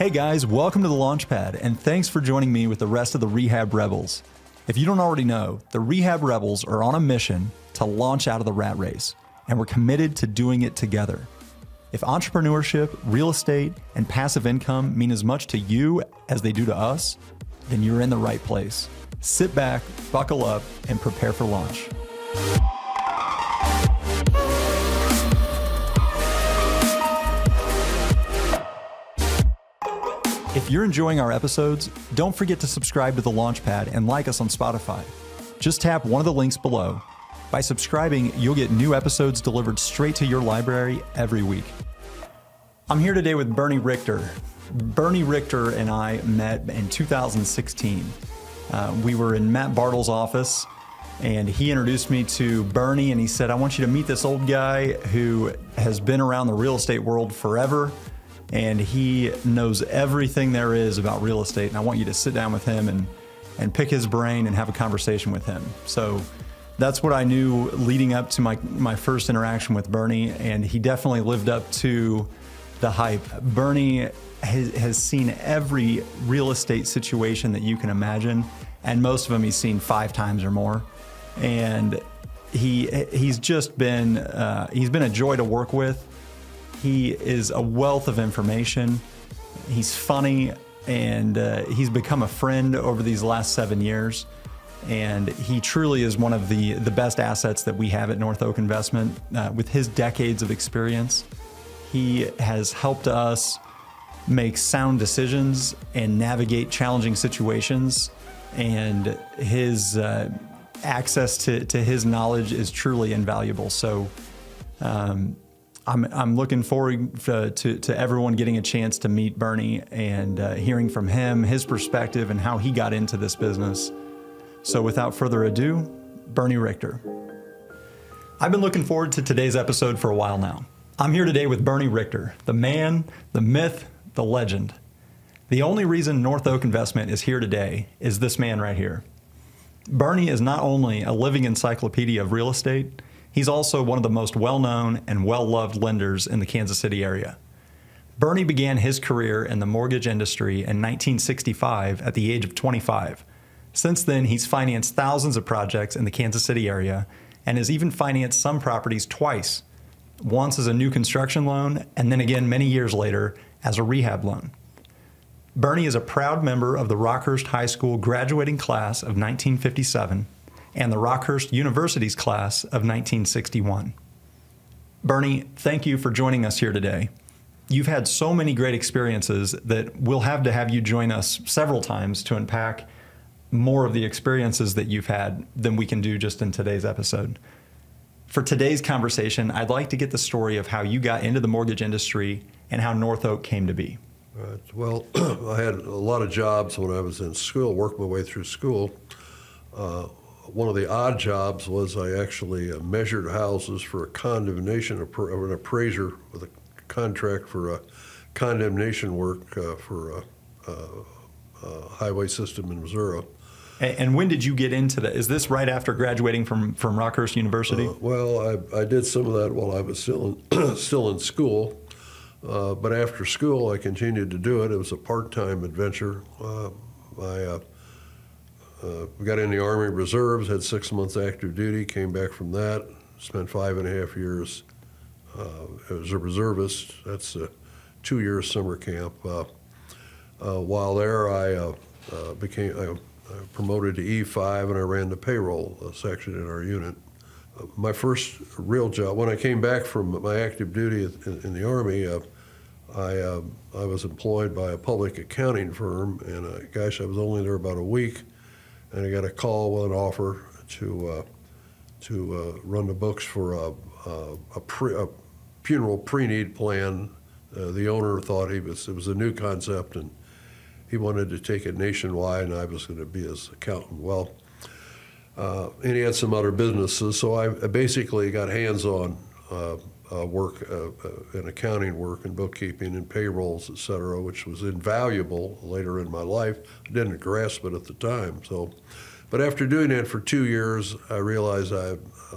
Hey guys, welcome to the Launchpad, and thanks for joining me with the rest of the Rehab Rebels. If you don't already know, the Rehab Rebels are on a mission to launch out of the rat race, and we're committed to doing it together. If entrepreneurship, real estate, and passive income mean as much to you as they do to us, then you're in the right place. Sit back, buckle up, and prepare for launch. If you're enjoying our episodes, don't forget to subscribe to the Launchpad and like us on Spotify. Just tap one of the links below. By subscribing, you'll get new episodes delivered straight to your library every week. I'm here today with Bernie Richter. Bernie Richter and I met in 2016. Uh, we were in Matt Bartle's office, and he introduced me to Bernie, and he said, I want you to meet this old guy who has been around the real estate world forever and he knows everything there is about real estate. And I want you to sit down with him and, and pick his brain and have a conversation with him. So that's what I knew leading up to my, my first interaction with Bernie, and he definitely lived up to the hype. Bernie has, has seen every real estate situation that you can imagine, and most of them he's seen five times or more. And he he's just been uh, he's been a joy to work with he is a wealth of information. He's funny, and uh, he's become a friend over these last seven years. And he truly is one of the, the best assets that we have at North Oak Investment. Uh, with his decades of experience, he has helped us make sound decisions and navigate challenging situations. And his uh, access to, to his knowledge is truly invaluable. So, um, I'm, I'm looking forward to, to, to, everyone getting a chance to meet Bernie and uh, hearing from him, his perspective, and how he got into this business. So, without further ado, Bernie Richter. I've been looking forward to today's episode for a while now. I'm here today with Bernie Richter, the man, the myth, the legend. The only reason North Oak Investment is here today is this man right here. Bernie is not only a living encyclopedia of real estate, He's also one of the most well known and well loved lenders in the Kansas City area. Bernie began his career in the mortgage industry in 1965 at the age of 25. Since then, he's financed thousands of projects in the Kansas City area and has even financed some properties twice once as a new construction loan, and then again many years later as a rehab loan. Bernie is a proud member of the Rockhurst High School graduating class of 1957 and the Rockhurst University's class of 1961. Bernie, thank you for joining us here today. You've had so many great experiences that we'll have to have you join us several times to unpack more of the experiences that you've had than we can do just in today's episode. For today's conversation, I'd like to get the story of how you got into the mortgage industry and how North Oak came to be. Right. Well, I had a lot of jobs when I was in school, worked my way through school. Uh, one of the odd jobs was I actually uh, measured houses for a condemnation of an appraiser with a contract for a condemnation work uh, for a, a, a, highway system in Missouri. And when did you get into that? Is this right after graduating from, from Rockhurst University? Uh, well, I, I did some of that while I was still in, still in school. Uh, but after school, I continued to do it. It was a part-time adventure. Uh, I uh, uh, got in the Army Reserves, had six months active duty, came back from that, spent five and a half years uh, as a reservist. That's a two year summer camp. Uh, uh while there, I uh, uh, became I, promoted to E5 and I ran the payroll section in our unit. my first real job, when I came back from my active duty in, in the Army, I, I was employed by a public accounting firm, and gosh, I was only there about a week and I got a call with an offer to uh, to uh, run the books for a, a, a, pre, a funeral pre-need plan. Uh, the owner thought he was it was a new concept, and he wanted to take it nationwide, and I was going to be his accountant. Well, uh, and he had some other businesses, so I basically got hands-on uh, uh, work uh, uh, in accounting work and bookkeeping and payrolls, et cetera, which was invaluable later in my life. I didn't grasp it at the time. So, but after doing that for two years, I realized I,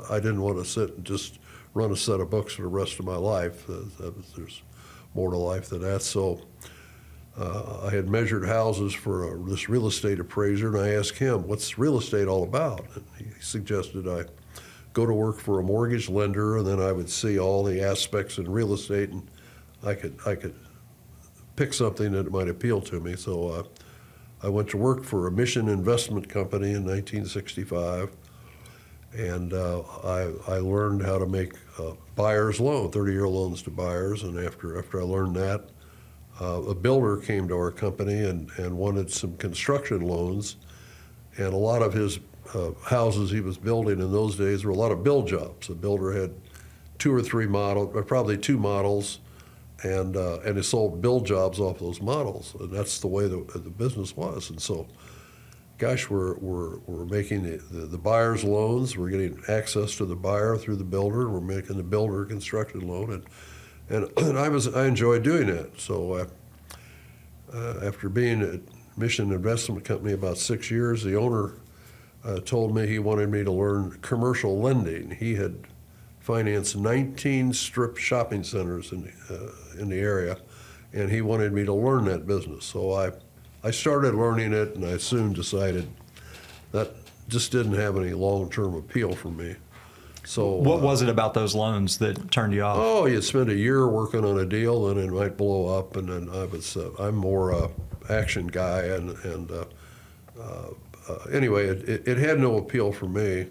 I didn't want to sit and just run a set of books for the rest of my life. Uh, there's more to life than that. So uh, I had measured houses for a, this real estate appraiser, and I asked him, "What's real estate all about?" And he suggested I go to work for a mortgage lender, and then I would see all the aspects in real estate, and I could I could pick something that might appeal to me. So uh, I went to work for a Mission Investment Company in 1965, and uh, I, I learned how to make uh, buyer's loan, 30-year loans to buyers. And after after I learned that, uh, a builder came to our company and, and wanted some construction loans, and a lot of his uh, houses he was building in those days were a lot of build jobs. The builder had two or three models, or probably two models, and uh, and he sold build jobs off those models, and that's the way the, the business was. And so, gosh, we're we're, we're making the, the, the buyer's loans. We're getting access to the buyer through the builder. We're making the builder construction loan, and and, and I was I enjoyed doing that. So uh, uh, after being at Mission Investment Company about six years, the owner uh, told me he wanted me to learn commercial lending. He had financed 19 strip shopping centers in, uh, in the area, and he wanted me to learn that business. So I, I started learning it, and I soon decided that just didn't have any long-term appeal for me. So What uh, was it about those loans that turned you off? Oh, you spend a year working on a deal, and it might blow up. And then I was, uh, I'm more a action guy, and and uh, uh, uh, anyway, it, it, it had no appeal for me,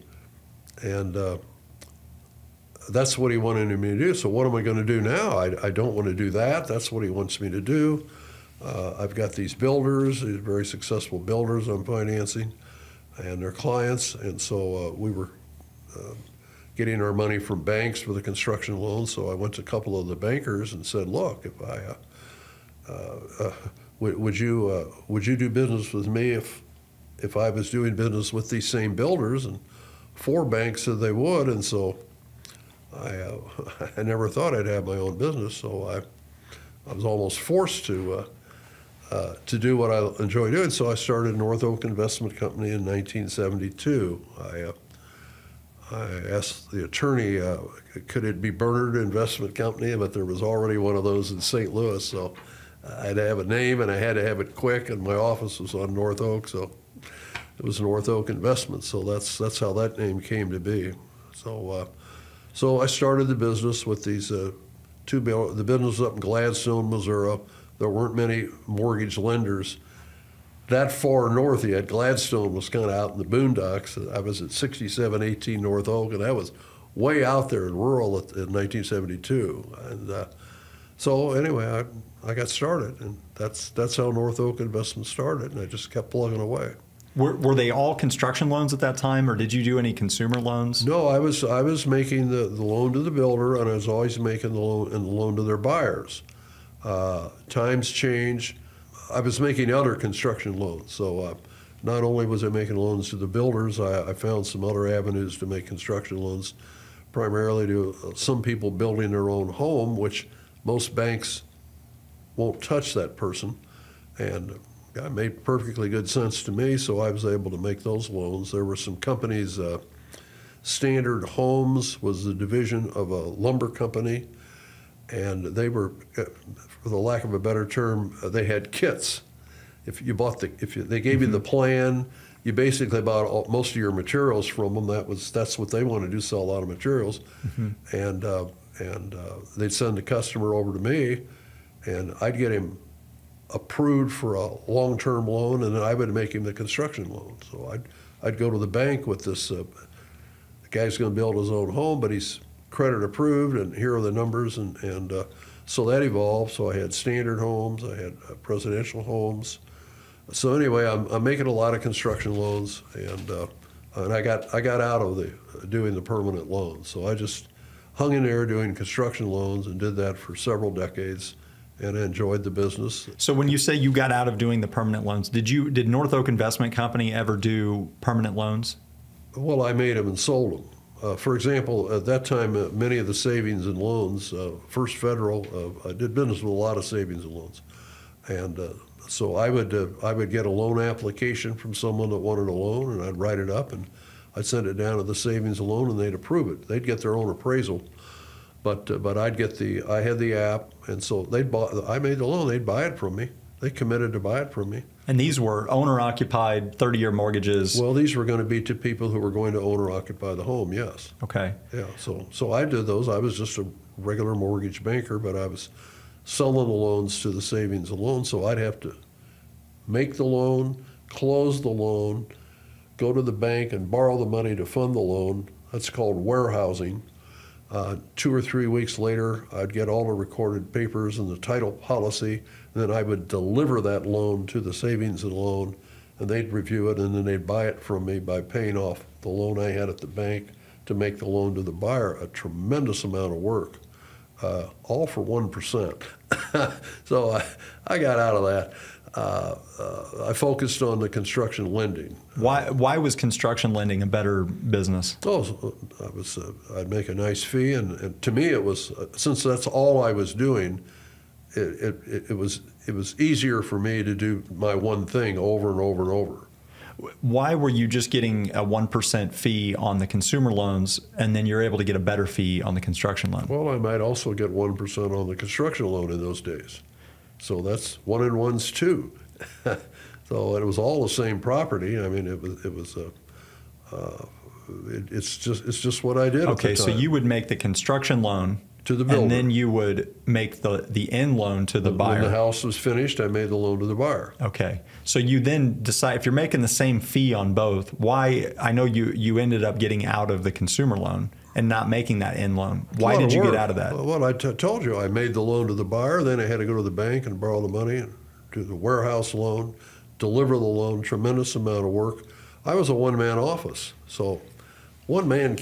and uh, that's what he wanted me to do. So what am I going to do now? I, I don't want to do that. That's what he wants me to do. Uh, I've got these builders, these very successful builders I'm financing, and their clients, and so uh, we were uh, getting our money from banks for the construction loans. So I went to a couple of the bankers and said, "Look, if I uh, uh, uh, would, would you uh, would you do business with me if if I was doing business with these same builders?" And four banks said they would, and so I uh, I never thought I'd have my own business. So I I was almost forced to. Uh, uh, to do what I enjoy doing, so I started North Oak Investment Company in 1972. I uh, I asked the attorney, uh, could it be Bernard Investment Company? But there was already one of those in St. Louis, so I had to have a name and I had to have it quick. And my office was on North Oak, so it was North Oak Investment. So that's that's how that name came to be. So uh, so I started the business with these uh, two the business up in Gladstone, Missouri. There weren't many mortgage lenders that far north yet. Gladstone was kind of out in the boondocks. I was at 6718 North Oak, and that was way out there in rural at, in 1972. And uh, so anyway, I, I got started, and that's that's how North Oak Investment started, and I just kept plugging away. Were, were they all construction loans at that time, or did you do any consumer loans? No, I was I was making the, the loan to the builder, and I was always making the loan and the loan to their buyers. Uh, times change. I was making other construction loans, so uh, not only was I making loans to the builders, I, I, found some other avenues to make construction loans, primarily to uh, some people building their own home, which most banks won't touch that person, and it made perfectly good sense to me, so I was able to make those loans. There were some companies. Uh, Standard Homes was the division of a lumber company, and they were, uh, for the lack of a better term, uh, they had kits. If you bought the, if you, they gave mm-hmm. you the mm-hmm. plan, you basically bought all, most of your materials from them. That was that's what they wanted to do, sell a lot of materials, mm-hmm. and uh, and uh, they'd send the customer over to me, and I'd get him approved for a long-term loan, and then I would make him the construction loan. So I'd I'd go to the bank with this. Uh, the guy's going to build his own home, but he's credit approved, and here are the numbers, and and uh, so that evolved. So I had standard homes, I had uh, presidential homes. So anyway, I'm, I'm making a lot of construction loans, and uh, and I got I got out of the doing the permanent loans. So I just hung in there doing construction loans and did that for several decades and enjoyed the business. So when you say you got out of doing the permanent loans, did you did North Oak Investment Company ever do permanent loans? Well, I made them and sold them. Uh, for example, at that time, uh, many of the savings and loans, uh, First Federal, uh, I did business with a lot of savings and loans, and uh, so I would uh, I would get a loan application from someone that wanted a loan, and I'd write it up and I'd send it down to the savings and loan, and they'd approve it. They'd get their own appraisal, but uh, but I'd get the I had the app, and so they'd buy. I made the loan, they'd buy it from me. they committed to buy it from me. And these were owner occupied 30 year mortgages. Well, these were going to be to people who were going to own or occupy the home. Yes. okay. Yeah. So so I did those. I was just a regular mortgage banker, but I was selling the loans to the savings and loan. So I'd have to make the loan, close the loan, go to the bank and borrow the money to fund the loan. That's called warehousing. Uh, two or three weeks later, I'd get all the recorded papers and the title policy. And then I would deliver that loan to the savings and loan, and they'd review it, and then they'd buy it from me by paying off the loan I had at the bank to make the loan to the buyer. A tremendous amount of work, uh, all for one percent. so I, I got out of that. Uh, uh, I focused on the construction lending. Why, why was construction lending a better business? Oh, I was. Uh, I'd make a nice fee, and, and to me, it was uh, since that's all I was doing. It, it, it was it was easier for me to do my one thing over and over and over. Why were you just getting a 1% fee on the consumer loans and then you're able to get a better fee on the construction loan? Well, I might also get one percent on the construction loan in those days, so that's one and one's two. so it was all the same property. I mean, it was it was a. Uh, it, it's just it's just what I did. Okay, so you would make the construction loan To the builder. and then you would make the, the end loan to the buyer. When the house was finished, I made the loan to the buyer. Okay. So you then decide if you're making the same fee on both, why I know you you ended up getting out of the consumer loan and not making that end loan. Why did you get out of that? Well, I t- told you I made the loan to the buyer. Then I had to go to the bank and borrow the money and do the warehouse loan, deliver the loan. Tremendous amount of work. I was a one-man office, so one man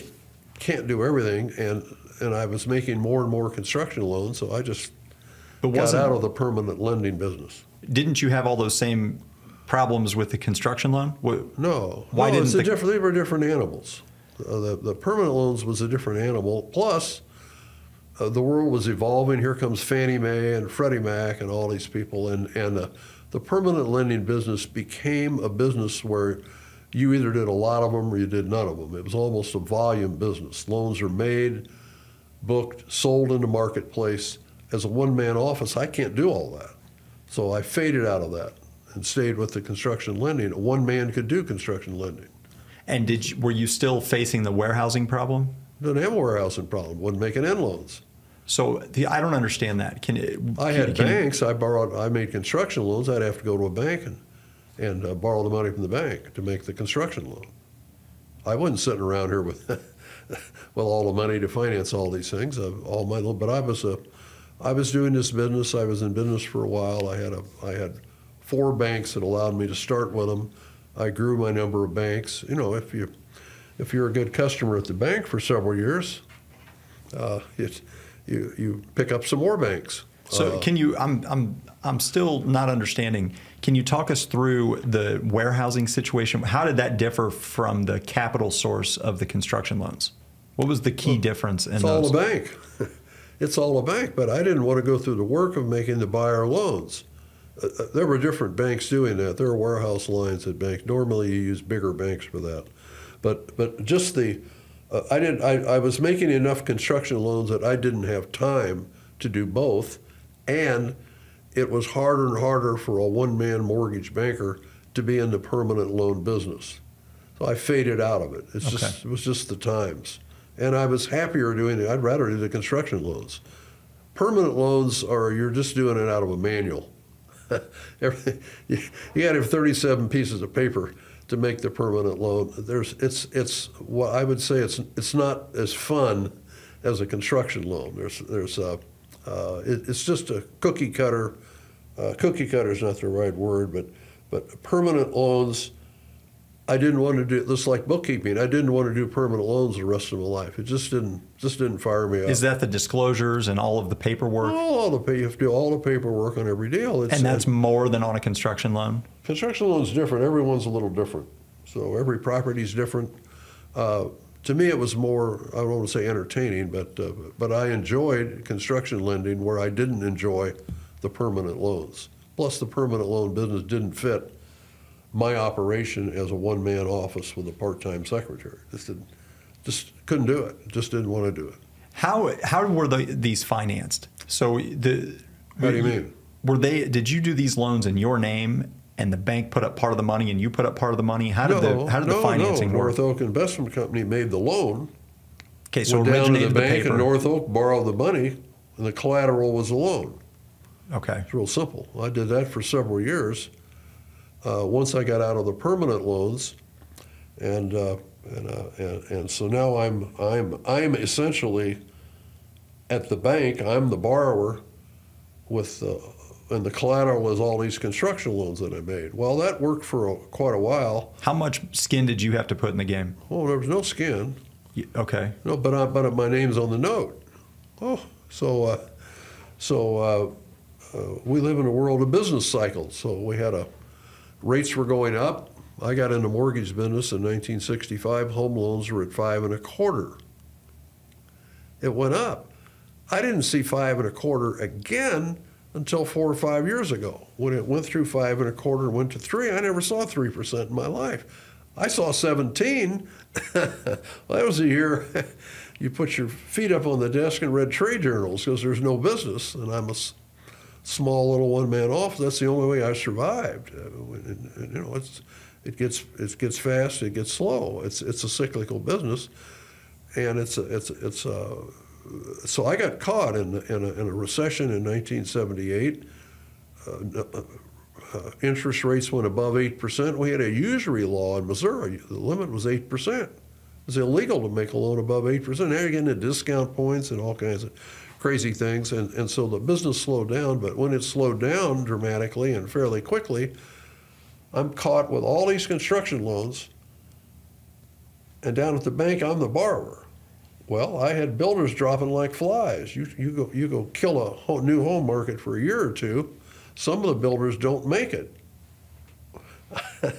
can't do everything. And and I was making more and more construction loans, so I just But got out of the permanent lending business. didn't you have all those same problems with the construction loan? What, No, Why no, didn't the-. They were different animals. Uh, the the permanent loans was a different animal. Plus, uh, the world was evolving. Here comes Fannie Mae and Freddie Mac and all these people, and and uh, the permanent lending business became a business where you either did a lot of them or you did none of them. It was almost a volume business. Loans are made, booked, sold in the marketplace. As a one-man office, I can't do all that, so I faded out of that and stayed with the construction lending. One man could do construction lending. and did you, were you still facing the warehousing problem? Didn't have a warehousing problem. Wasn't making end loans. So the, I don't understand that. Can it, I had can- banks. I borrowed. I made construction loans. I'd have to go to a bank and and uh, borrow the money from the bank to make the construction loan. I wasn't sitting around here with with all the money to finance all these things. Uh, all my little, but I was a I was doing this business. I was in business for a while. I had a I had four banks that allowed me to start with them. I grew my number of banks. You know, if you if you're a good customer at the bank for several years, uh, it, you you pick up some more banks. So Uh, can you? I'm I'm I'm still not understanding. Can you talk us through the warehousing situation? How did that differ from the capital source of the construction loans? What was the key difference in It's those? all a bank. it's all a bank, but I didn't want to go through the work of making the buyer loans. Uh, uh, there were different banks doing that. There are warehouse lines at banks. Normally, you use bigger banks for that, but but just the uh, I didn't. I, I was making enough construction loans that I didn't have time to do both, and it was harder and harder for a one-man mortgage banker to be in the permanent loan business. So I faded out of it. It's Okay. just it was just the times, and I was happier doing it. I'd rather do the construction loans. Permanent loans are you're just doing it out of a manual. You, you got to have 37 pieces of paper to make the permanent loan. There's it's it's what I would say it's it's not as fun as a construction loan. There's there's a uh, it, it's just a cookie cutter. Uh, cookie cutter is not the right word, but but permanent loans. I didn't want to do just like bookkeeping. I didn't want to do permanent loans the rest of my life. It just didn't just didn't fire me up. Is that the disclosures and all of the paperwork? all, all the you have to do all the paperwork on every deal. It's, and that's more than on a construction loan. construction loan's different. Everyone's a little different. So every property's different. Uh, to me, it was more I don't want to say entertaining, but uh, but I enjoyed construction lending where I didn't enjoy the permanent loans. Plus, the permanent loan business didn't fit my operation as a one-man office with a part-time secretary. Just didn't, just couldn't do it. Just didn't want to do it. How how were the, these financed? So the How do you mean? Were they? Did you do these loans in your name, and the bank put up part of the money, and you put up part of the money? How did no, the How did no, the financing no. work? North Oak Investment Company made the loan. Okay, so went down to originated the bank paper. in North Oak, borrowed the money, and the collateral was a loan. okay. It's real simple. I did that for several years. Uh, once I got out of the permanent loans, and uh, and, uh, and and so now I'm I'm I'm essentially at the bank. I'm the borrower, with uh, and the collateral is all these construction loans that I made. Well, that worked for a, quite a while. How much skin did you have to put in the game? Oh, there was no skin. Y- Okay. No, but I, but my name's on the note. Oh, so uh, so uh, uh, we live in a world of business cycles. So we had a rates were going up. I got into mortgage business in 1965. Home loans were at five and a quarter. It went up. I didn't see five and a quarter again until four or five years ago. When it went through five and a quarter and went to three, I never saw three percent in my life. I saw 17. that was a year you put your feet up on the desk and read trade journals because there's no business, and I'm a small little one-man office. That's the only way I survived. Uh, and- and, you know, it's it gets it gets fast, it gets slow. It's it's a cyclical business, and it's a, it's it's a, so I got caught in in a, in a recession in 1978. Uh, uh, interest rates went above 8%. We had a usury law in Missouri. The limit was 8%. It was illegal to make a loan above 8%. Now you're getting the discount points and all kinds of crazy things. And, and so the business slowed down. But when it slowed down dramatically and fairly quickly, I'm caught with all these construction loans. And down at the bank, I'm the borrower. Well, I had builders dropping like flies. You, you, go, you go kill a ho- new home market for a year or two. Some of the builders don't make it.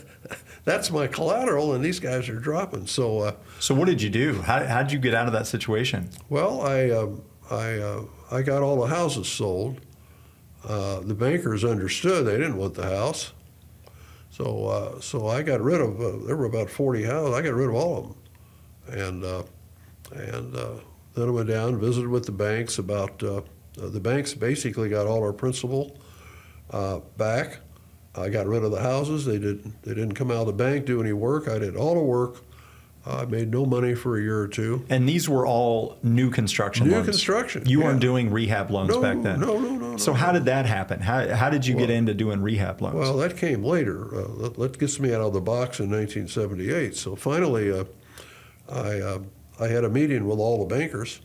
That's my collateral, and these guys are dropping. So, uh, So what did you do? How how did you get out of that situation? well, I um, I uh, I got all the houses sold. Uh, the bankers understood they didn't want the house, so uh, so I got rid of. Uh, there were about forty houses. I got rid of all of them, and uh, and uh, then I went down visited with the banks about. Uh, the banks basically got all our principal back. I got rid of the houses. They didn't. They didn't come out of the bank do any work. I did all the work. I made no money for a year or two. And these were all new construction New loans. construction, You yeah. weren't doing rehab loans No, back then. no, no, no, So no, how no. did that happen? How how did you get into doing rehab loans? Well, that came later. Uh, that, that gets me out of the box in 1978. So finally, uh, I uh, I had a meeting with all the bankers,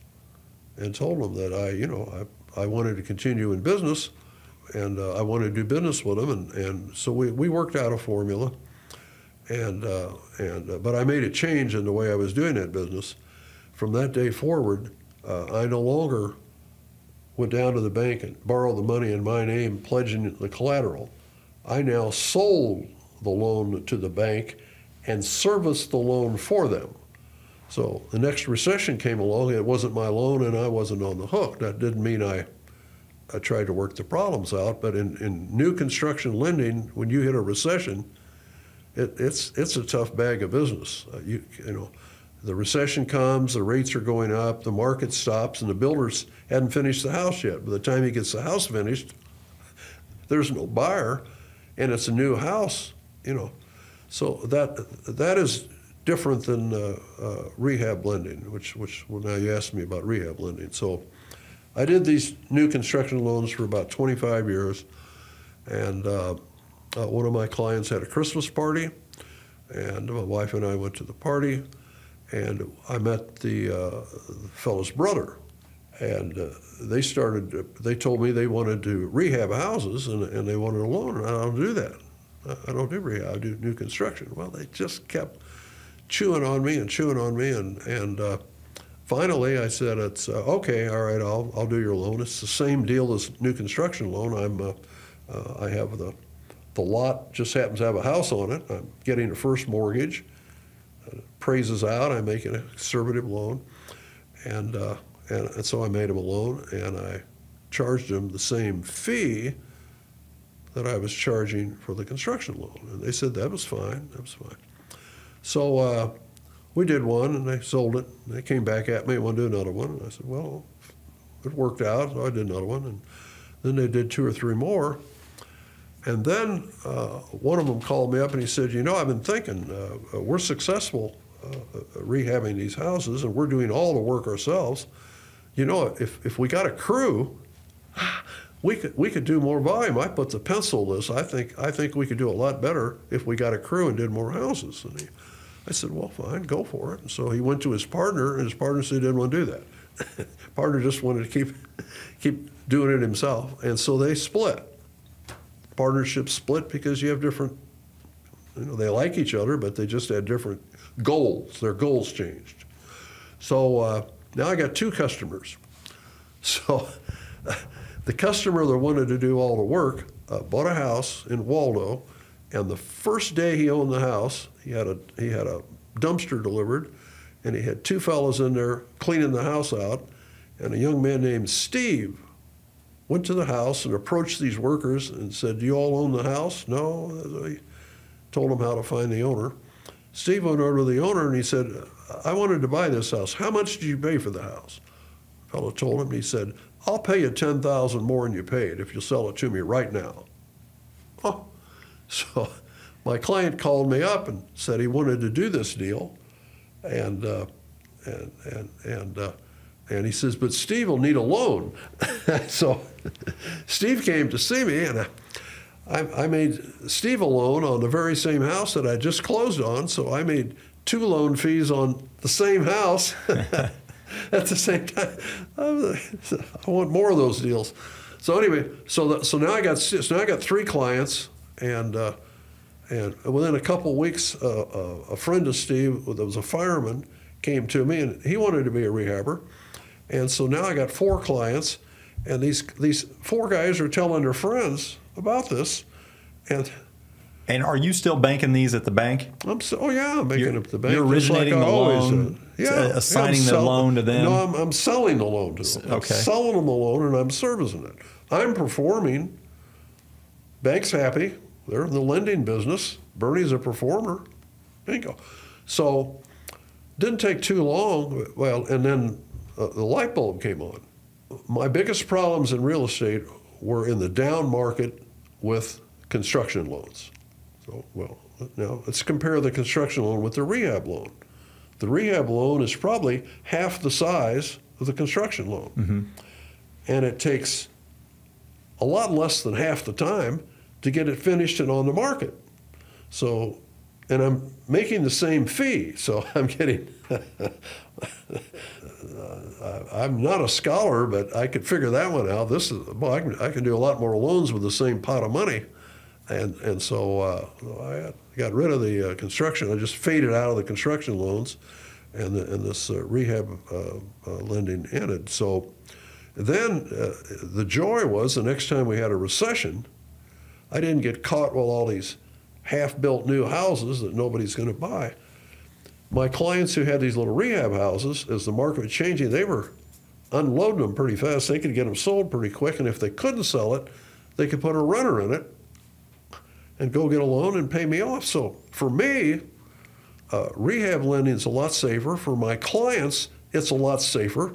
and told them that I, you know, I, I wanted to continue in business, and uh, I wanted to do business with them, and, and so we, we worked out a formula, and uh, and uh, but I made a change in the way I was doing that business. From that day forward, uh, I no longer went down to the bank and borrowed the money in my name, pledging the collateral. I now sold the loan to the bank and serviced the loan for them. So the next recession came along, it wasn't my loan and I wasn't on the hook. That didn't mean I, I tried to work the problems out, but in, in new construction lending, when you hit a recession, it, it's, it's a tough bag of business. Uh, you, you know, the recession comes, the rates are going up, the market stops, and the builders hadn't finished the house yet. By the time he gets the house finished, there's no buyer, and it's a new house, you know. So that that is different than uh, uh, rehab lending, which which well, now you asked me about rehab lending. So I did these new construction loans for about 25 years, and uh, one of my clients had a Christmas party, and my wife and I went to the party, and I met the, uh, the fellow's brother, and uh, they started. They told me they wanted to rehab houses, and, and they wanted a loan, and I don't do that. I- I don't do rehab. I do new construction. Well, they just kept chewing on me and chewing on me, and and uh, finally I said, "It's uh, okay. All right, I'll I'll do your loan. It's the same deal as new construction loan. I'm uh, uh, I have the the lot just happens to have a house on it. I'm getting a first mortgage. Uh, praises out. I make a conservative loan, and, uh, and and so I made him a loan, and I charged him the same fee that I was charging for the construction loan, and they said that was fine. That was fine. So uh, we did one, and they sold it. They came back at me and wanted to do another one, and I said, well, it worked out. So I did another one, and Then they did two or three more. And then uh, one of them called me up and he said, You know, I've been thinking, uh, we're successful uh, rehabbing these houses and we're doing all the work ourselves. You know, if, if we got a crew, we could, we could do more volume. I put the pencil this. I think, I think we could do a lot better if we got a crew and did more houses. And he, I said, Well, fine, go for it. And so he went to his partner, and his partner said he didn't want to do that. partner just wanted to keep, keep doing it himself. And so they split partnerships split because you have different, you know, they like each other, but they just had different goals. Their goals changed. So uh, now I got two customers. So the customer that wanted to do all the work uh, bought a house in Waldo, and the first day he owned the house, he had a he had a dumpster delivered, and he had two fellows in there cleaning the house out, and a young man named Steve went to the house and approached these workers and said, Do you all own the house? No. He told them how to find the owner. Steve went over to the owner and he said, I wanted to buy this house. How much did you pay for the house? The fellow told him, he said, I'll pay you 10000 more than you paid if you sell it to me right now. So my client called me up and said he wanted to do this deal. And, uh, and, and, and uh, and he says, but Steve will need a loan. so Steve came to see me, and I, I, made Steve a loan on the very same house that I just closed on. So I made two loan fees on the same house at the same time. I want more of those deals. So anyway, so the, so now I got so now I got three clients, and uh, and within a couple of weeks, uh, uh, a friend of Steve, that was a fireman, came to me, and he wanted to be a rehabber. And so now I got four clients, and these these four guys are telling their friends about this, and. And are you still banking these at the bank? I'm so, oh yeah, I'm banking you're, at the bank. You're originating like the loan, uh, yeah, assigning yeah, the loan to them. No, I'm, I'm selling the loan to them. Okay. I'm selling them the loan and I'm servicing it. I'm performing. Bank's happy. They're in the lending business. Bernie's a performer. Bingo. So, didn't take too long. Well, and then uh, the light bulb came on. My biggest problems in real estate were in the down market with construction loans. So, well, now let's compare the construction loan with the rehab loan. The rehab loan is probably half the size of the construction loan. Mm-hmm. And it takes a lot less than half the time to get it finished and on the market. So, and I'm making the same fee, so I'm getting I'm not a scholar, but I could figure that one out. This is well, I can, I can do a lot more loans with the same pot of money, and and so uh, I got rid of the uh, construction. I just faded out of the construction loans, and the, and this uh, rehab uh, uh, lending ended. So then the joy was the next time we had a recession, I didn't get caught with all these half-built new houses that nobody's going to buy my clients who had these little rehab houses, as the market was changing, they were unloading them pretty fast. They could get them sold pretty quick, and if they couldn't sell it, they could put a runner in it and go get a loan and pay me off. So for me, uh, rehab lending is a lot safer. For my clients, it's a lot safer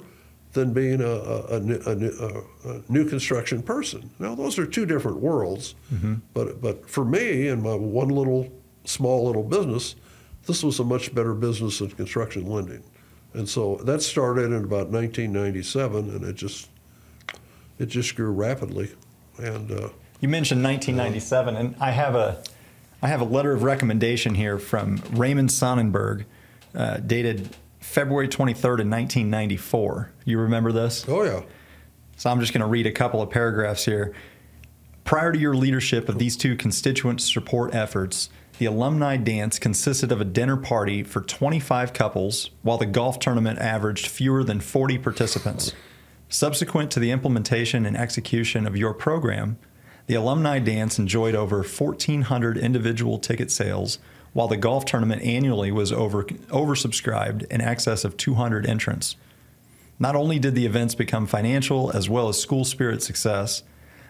than being a, a, a, a new construction person. Now, those are two different worlds, mm-hmm. but, but for me and my one little small little business, this was a much better business than construction lending. And so that started in about 1997, and it just it just grew rapidly. And uh, you mentioned 1997, uh, and I have a I have a letter of recommendation here from Raymond Sonnenberg, uh, dated February 23rd in 1994. You remember this? Oh yeah. So I'm just going to read a couple of paragraphs here. Prior to your leadership of these two constituent support efforts, the alumni dance consisted of a dinner party for 25 couples, while the golf tournament averaged fewer than 40 participants. Subsequent to the implementation and execution of your program, the alumni dance enjoyed over 1,400 individual ticket sales, while the golf tournament annually was over, oversubscribed in excess of 200 entrants. Not only did the events become financial as well as school spirit success,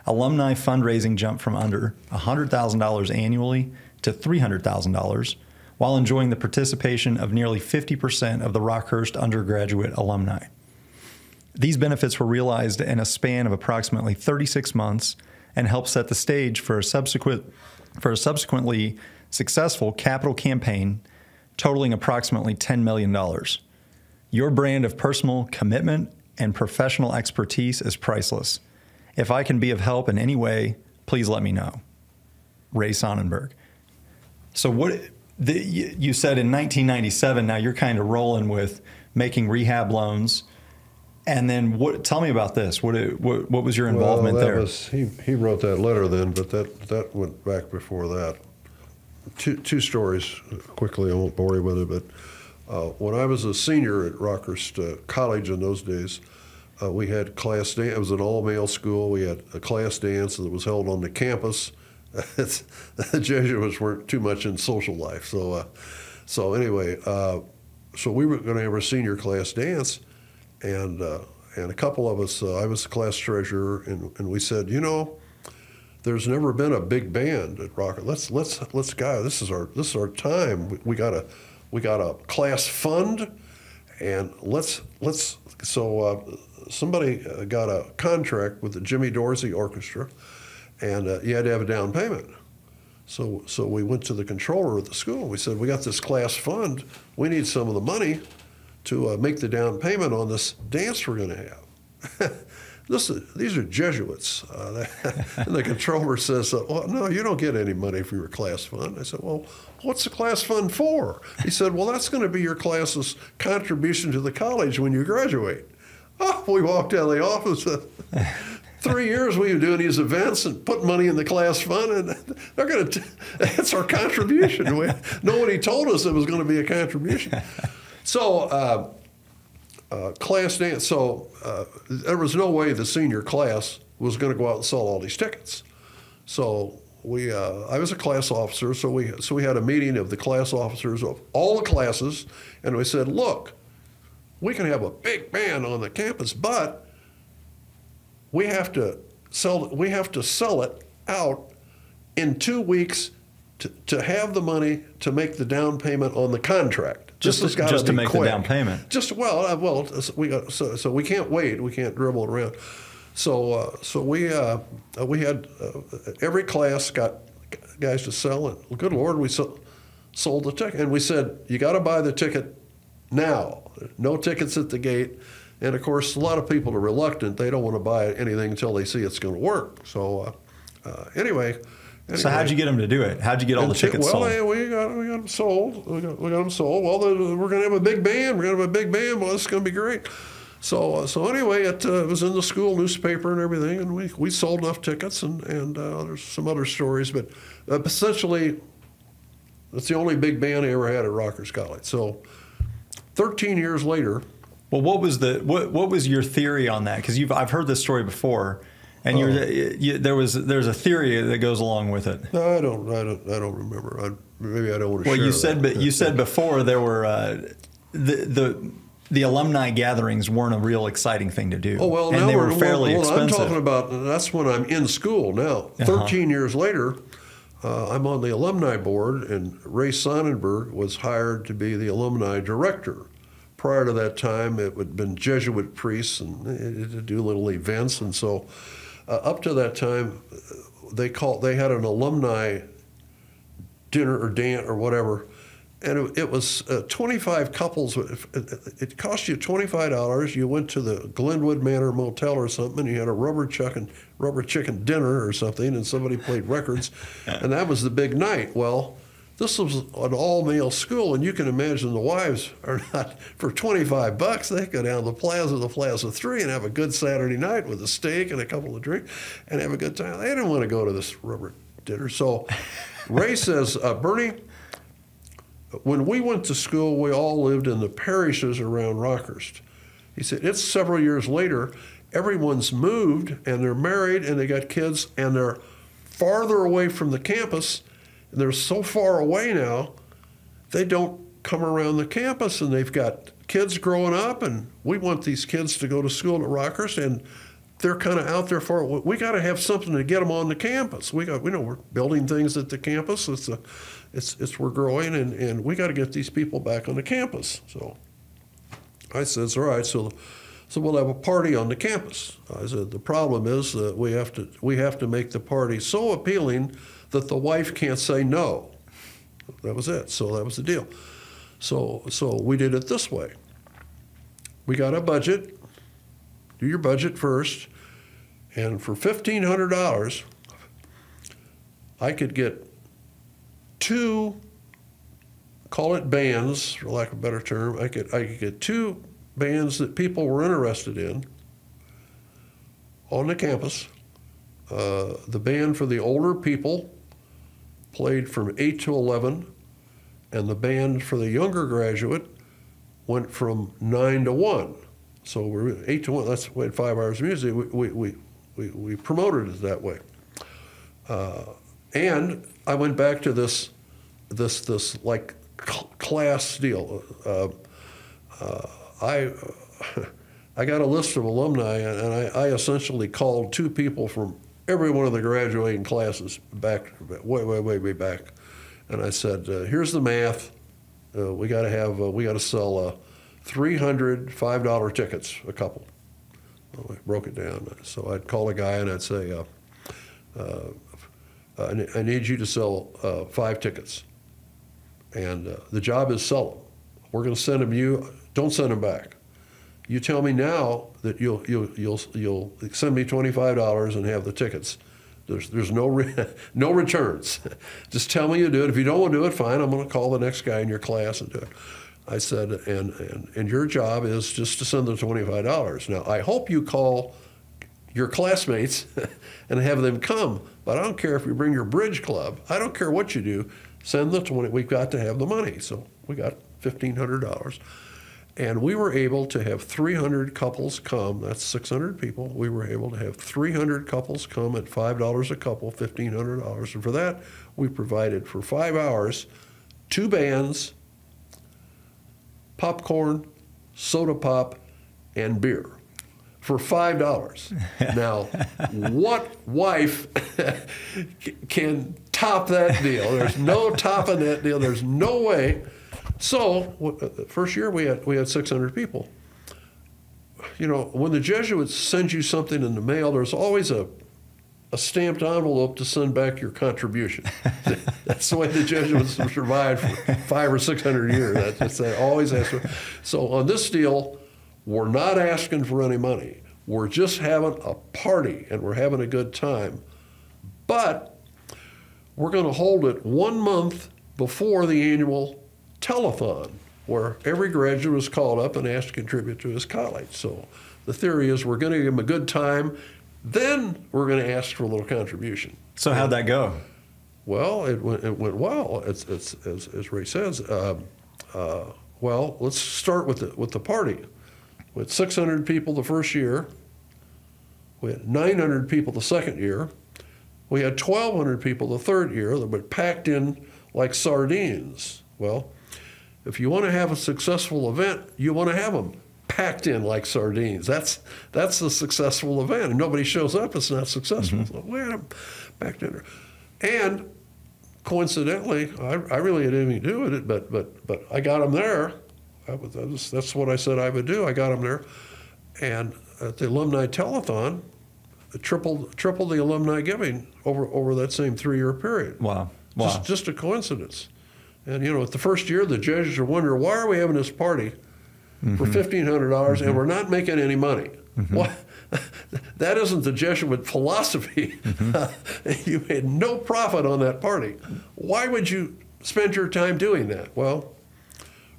alumni fundraising jumped from under $100,000 annually to $300,000 while enjoying the participation of nearly 50% of the Rockhurst undergraduate alumni. These benefits were realized in a span of approximately 36 months and helped set the stage for a subsequent for a subsequently successful capital campaign totaling approximately $10 million. Your brand of personal commitment and professional expertise is priceless. If I can be of help in any way, please let me know. Ray Sonnenberg. So what the, you said in 1997. Now you're kind of rolling with making rehab loans, and then what? Tell me about this. What what, what was your involvement well, there? Was, he he wrote that letter then, but that that went back before that. Two two stories quickly. I won't bore you with it, but uh, when I was a senior at Rockhurst uh, College in those days. Uh, we had class dance. It was an all-male school. We had a class dance that was held on the campus the Jesuits weren't too much in social life. So, uh, so anyway, uh, so we were going to have our senior class dance, and uh, and a couple of us. Uh, I was the class treasurer, and, and we said, you know, there's never been a big band at Rocket. Let's let's let's go. This is our this is our time. We, got a we got a class fund, and let's let's. So uh, somebody uh, got a contract with the Jimmy Dorsey Orchestra and uh, you had to have a down payment. So, so we went to the controller of the school. We said, "We got this class fund. We need some of the money to uh, make the down payment on this dance we're going to have." this, these are Jesuits. Uh, and the controller says, uh, "Well, no, you don't get any money for your class fund." I said, "Well, what's the class fund for?" He said, "Well, that's going to be your class's contribution to the college when you graduate." Oh, we walked out of the office three years we've been doing these events and putting money in the class fund, and they're going to. That's our contribution. we, nobody told us it was going to be a contribution. So, uh, uh, class dance. So uh, there was no way the senior class was going to go out and sell all these tickets. So we, uh, I was a class officer, so we so we had a meeting of the class officers of all the classes, and we said, look, we can have a big band on the campus, but we have to sell we have to sell it out in two weeks to, to have the money to make the down payment on the contract. Just, this to, just to make quick. the down payment. Just well, uh, well, we got so, so we can't wait. We can't dribble it around. So uh, so we uh, we had uh, every class got guys to sell, and good Lord, we sold the ticket, and we said you got to buy the ticket now. No tickets at the gate. And of course, a lot of people are reluctant. They don't want to buy anything until they see it's going to work. So, uh, uh, anyway, anyway. So how'd you get them to do it? How'd you get all the tickets well, sold? Well, we got we got them sold. We got, we got them sold. Well, we're going to have a big band. We're going to have a big band. Well, it's going to be great. So, uh, so anyway, it uh, was in the school newspaper and everything, and we, we sold enough tickets, and and uh, there's some other stories, but uh, essentially, that's the only big band I ever had at Rockhurst College. So, 13 years later, well, what was the what what was your theory on that? Because you've I've heard this story before, and you're you, there was there's a theory that goes along with it. No, I don't I don't I don't remember. I, maybe I don't want to. Well, you said that. but you said before there were uh, the the the alumni gatherings weren't a real exciting thing to do. Oh well, and now they were fairly well, expensive. I'm talking about that's when I'm in school now. Uh-huh. 13 years later, uh, I'm on the alumni board, and Ray Sonnenberg was hired to be the alumni director prior to that time, it had been Jesuit priests and do little events, and so uh, up to that time, they called they had an alumni dinner or dance or whatever, and it, it was uh, 25 couples. It, cost you $25. You went to the Glenwood Manor Motel or something, and you had a rubber chicken rubber chicken dinner or something, and somebody played records, and that was the big night. Well this was an all-male school, and you can imagine the wives are not for 25 bucks. They go down to the Plaza, the Plaza Three, and have a good Saturday night with a steak and a couple of drinks, and have a good time. They didn't want to go to this rubber dinner. So Ray says, uh, Bernie, when we went to school, we all lived in the parishes around Rockhurst. He said it's several years later. Everyone's moved and they're married and they got kids and they're farther away from the campus they're so far away now, they don't come around the campus and they've got kids growing up and we want these kids to go to school at Rockhurst and they're kind of out there for it. we got to have something to get them on the campus. We got we know we're building things at the campus. It's a, it's it's we're growing and, and we got to get these people back on the campus. So I says all right. So So we'll have a party on the campus. I said the problem is that we have to we have to make the party so appealing that the wife can't say no. That was it. So that was the deal. So so we did it this way. We got a budget. Do your budget first, and for fifteen hundred dollars, I could get two. Call it bands, for lack of a better term. I could I could get two bands that people were interested in on the campus. Uh, the band for the older people played from 8 to 11, and the band for the younger graduate went from 9 to 1. So we're 8 to 1, that's we had five hours of music. We, we, we, we, promoted it that way. Uh, and I went back to this, this, this like cl- class deal. Uh, uh, I, I got a list of alumni, and I, I, essentially called two people from every one of the graduating classes back, way, way, way, way back, and I said, uh, "Here's the math. Uh, we got to have, uh, we got to sell uh, 300 five dollar tickets a couple." Well, I broke it down. So I'd call a guy and I'd say, uh, uh, "I need you to sell five tickets, and the job is sell them. We're going to send them you." Don't send them back. You tell me now that you'll you'll you'll you'll send me twenty five dollars and have the tickets. There's there's no re- no returns. Just tell me you do it. If you don't want to do it, fine. I'm going to call the next guy in your class and do it. I said, and and and your job is just to send the twenty five dollars. Now I hope you call your classmates and have them come. But I don't care if you bring your bridge club. I don't care what you do. Send the twenty. We've got to have the money. So we got fifteen hundred dollars. And we were able to have 300 couples come. That's 600 people. We were able to have 300 couples come at $5 a couple, $1,500. And for that, we provided for five hours two bands, popcorn, soda pop, and beer for five dollars. now, what wife can top that deal? There's no topping that deal. There's no way. So, uh, first year we had we had 600 people. You know, when the Jesuits send you something in the mail, there's always a a stamped envelope to send back your contribution. That's the way the Jesuits have survived for five or six hundred years. That's they always ask. For. So on this deal, we're not asking for any money. We're just having a party and we're having a good time. But we're going to hold it one month before the annual telethon where every graduate was called up and asked to contribute to his college. So the theory is we're going to give them a good time, then we're going to ask for a little contribution. So how'd that go? Well, it went, it went well. It's, it's, as, as Ray says. Uh, uh, well, let's start with the, with the party. We had 600 people the first year. We had 900 people the second year. We had 1,200 people the third year that were packed in like sardines. Well, if you want to have a successful event, you want to have them packed in like sardines. That's that's the successful event. And nobody shows up, it's not successful. Mm-hmm. So we had them packed in there. And coincidentally, I, I really didn't even do with it, but but but I got them there. Was, that was, that's what I said I would do. I got them there, and at the alumni telethon, tripled tripled the alumni giving over over that same three year period. Wow! Wow! Just, just a coincidence. And you know, at the first year, the judges are wondering why are we having this party mm-hmm. for fifteen hundred dollars mm-hmm. and we're not making any money. Mm-hmm. Why? that isn't the Jesuit philosophy. Mm-hmm. you made no profit on that party. Why would you spend your time doing that? Well,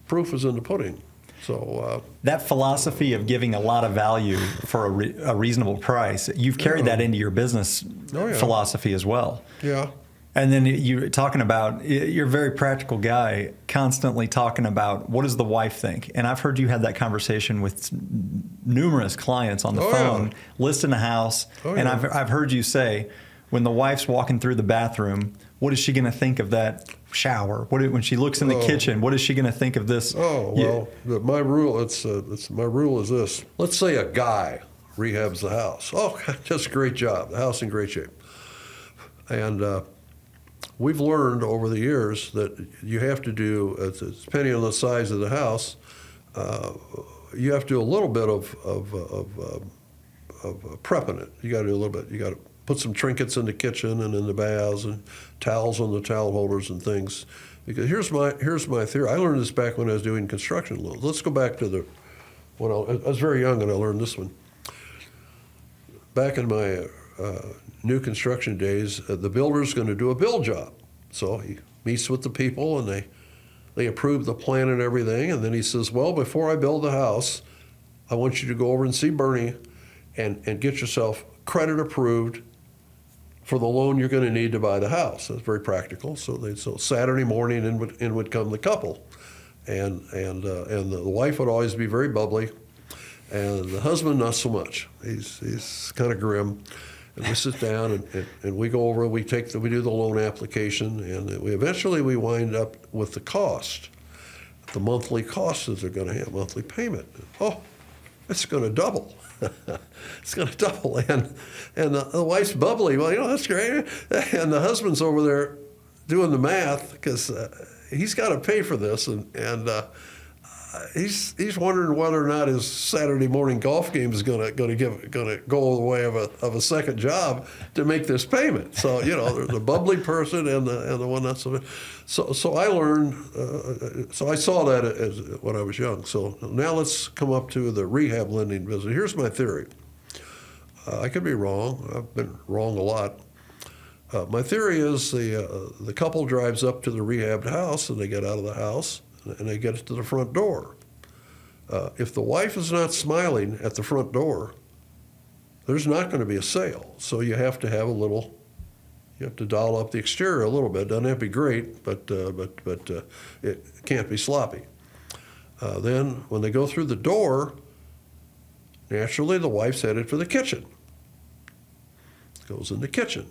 proof is in the pudding. So uh, that philosophy of giving a lot of value for a, re- a reasonable price, you've carried yeah. that into your business oh, yeah. philosophy as well. Yeah. And then you're talking about, you're a very practical guy, constantly talking about what does the wife think? And I've heard you had that conversation with numerous clients on the oh, phone, yeah. listing a house. Oh, and yeah. I've, I've heard you say, when the wife's walking through the bathroom, what is she going to think of that shower? What when she looks in the oh. kitchen, what is she going to think of this? Oh well, yeah. my rule it's, uh, it's my rule is this. Let's say a guy rehabs the house. Oh, just a great job. The house in great shape. And uh, we've learned over the years that you have to do, depending on the size of the house, uh, you have to do a little bit of of of, uh, of uh, prepping it. You got to do a little bit. You got to put some trinkets in the kitchen and in the baths and towels on the towel holders and things. Because here's my here's my theory. I learned this back when I was doing construction loans. Let's go back to the when I, I was very young and I learned this one. Back in my uh, new construction days, uh, the builder's going to do a build job. So he meets with the people and they they approve the plan and everything. And then he says, Well, before I build the house, I want you to go over and see Bernie and, and get yourself credit approved for the loan you're going to need to buy the house. That's very practical. So they so Saturday morning in would in would come the couple, and and uh, and the wife would always be very bubbly, and the husband not so much. He's he's kind of grim. And we sit down and, and, and, we go over, we take the, we do the loan application, and we eventually we wind up with the cost, the monthly cost that they're going to have, monthly payment. Oh, it's going to double. it's going to double. And, and the, the, wife's bubbly. Well, you know, that's great. And the husband's over there doing the math because uh, he's got to pay for this. And, and uh, he's he's wondering whether or not his Saturday morning golf game is going to going to give to go the way of a of a second job to make this payment. So you know, there's the bubbly person and the and the one that's so so I learned. Uh, so I saw that as when I was young. So now let's come up to the rehab lending business. Here's my theory. Uh, I could be wrong. I've been wrong a lot. Uh, my theory is the uh, the couple drives up to the rehabbed house and they get out of the house and they get to the front door. Uh, if the wife is not smiling at the front door, there's not going to be a sale. So you have to have a little, you have to dial up the exterior a little bit. Doesn't have to be great, but uh, but but uh, it can't be sloppy. Uh, then when they go through the door, naturally the wife's headed for the kitchen. Goes in the kitchen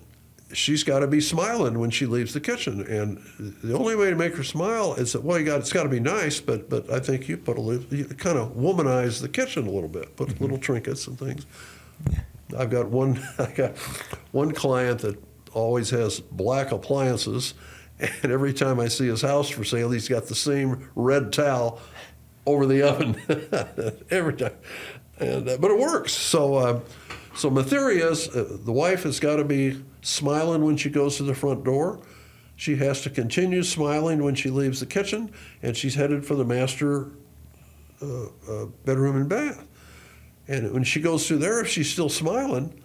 she's got to be smiling when she leaves the kitchen. And the only way to make her smile is that, well, you got, it's got to be nice, but, but I think you put a little, you kind of womanize the kitchen a little bit, put mm-hmm. little trinkets and things. I've got one, I got one client that always has black appliances. And every time I see his house for sale, he's got the same red towel over the oven every time. And, uh, but it works. So, uh, so my theory is uh, the wife has got to be smiling when she goes to the front door. She has to continue smiling when she leaves the kitchen, and she's headed for the master uh, uh, bedroom and bath. And when she goes through there, if she's still smiling,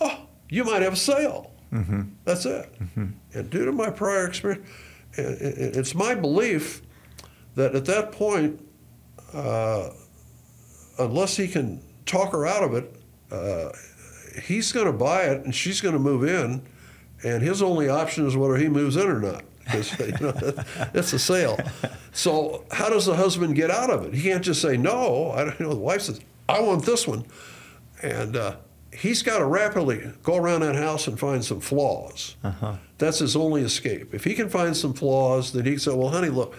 oh, you might have a sale. Mm-hmm. That's it. Mm-hmm. And due to my prior experience, it's my belief that at that point, uh, unless he can talk her out of it, uh, he's going to buy it and she's going to move in, and his only option is whether he moves in or not because you know, it's a sale. So how does the husband get out of it? He can't just say no. I don't you know. The wife says, "I want this one," and uh, he's got to rapidly go around that house and find some flaws. Uh-huh. That's his only escape. If he can find some flaws, then he can say, "Well, honey, look."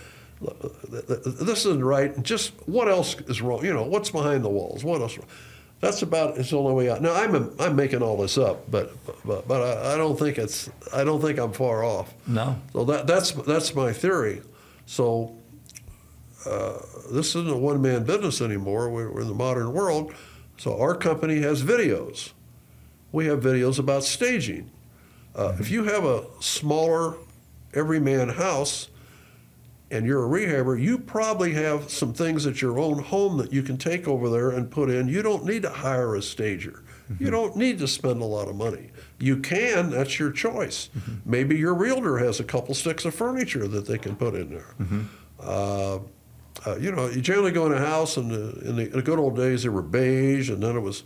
This isn't right. Just what else is wrong? You know, what's behind the walls? What else? That's about it's the only way out. Now I'm a, I'm making all this up, but but, but I, I, don't think it's I don't think I'm far off. No. So that that's that's my theory. So uh, this isn't a one man business anymore. We're, we're, in the modern world. So our company has videos. We have videos about staging. Uh, mm-hmm. If you have a smaller everyman house and you're a rehabber, you probably have some things at your own home that you can take over there and put in. You don't need to hire a stager. Mm-hmm. You don't need to spend a lot of money. You can, that's your choice. Mm-hmm. Maybe your realtor has a couple sticks of furniture that they can put in there. Mm-hmm. Uh, uh, you know, you generally go in a house, and in, the, in the good old days, they were beige, and then it was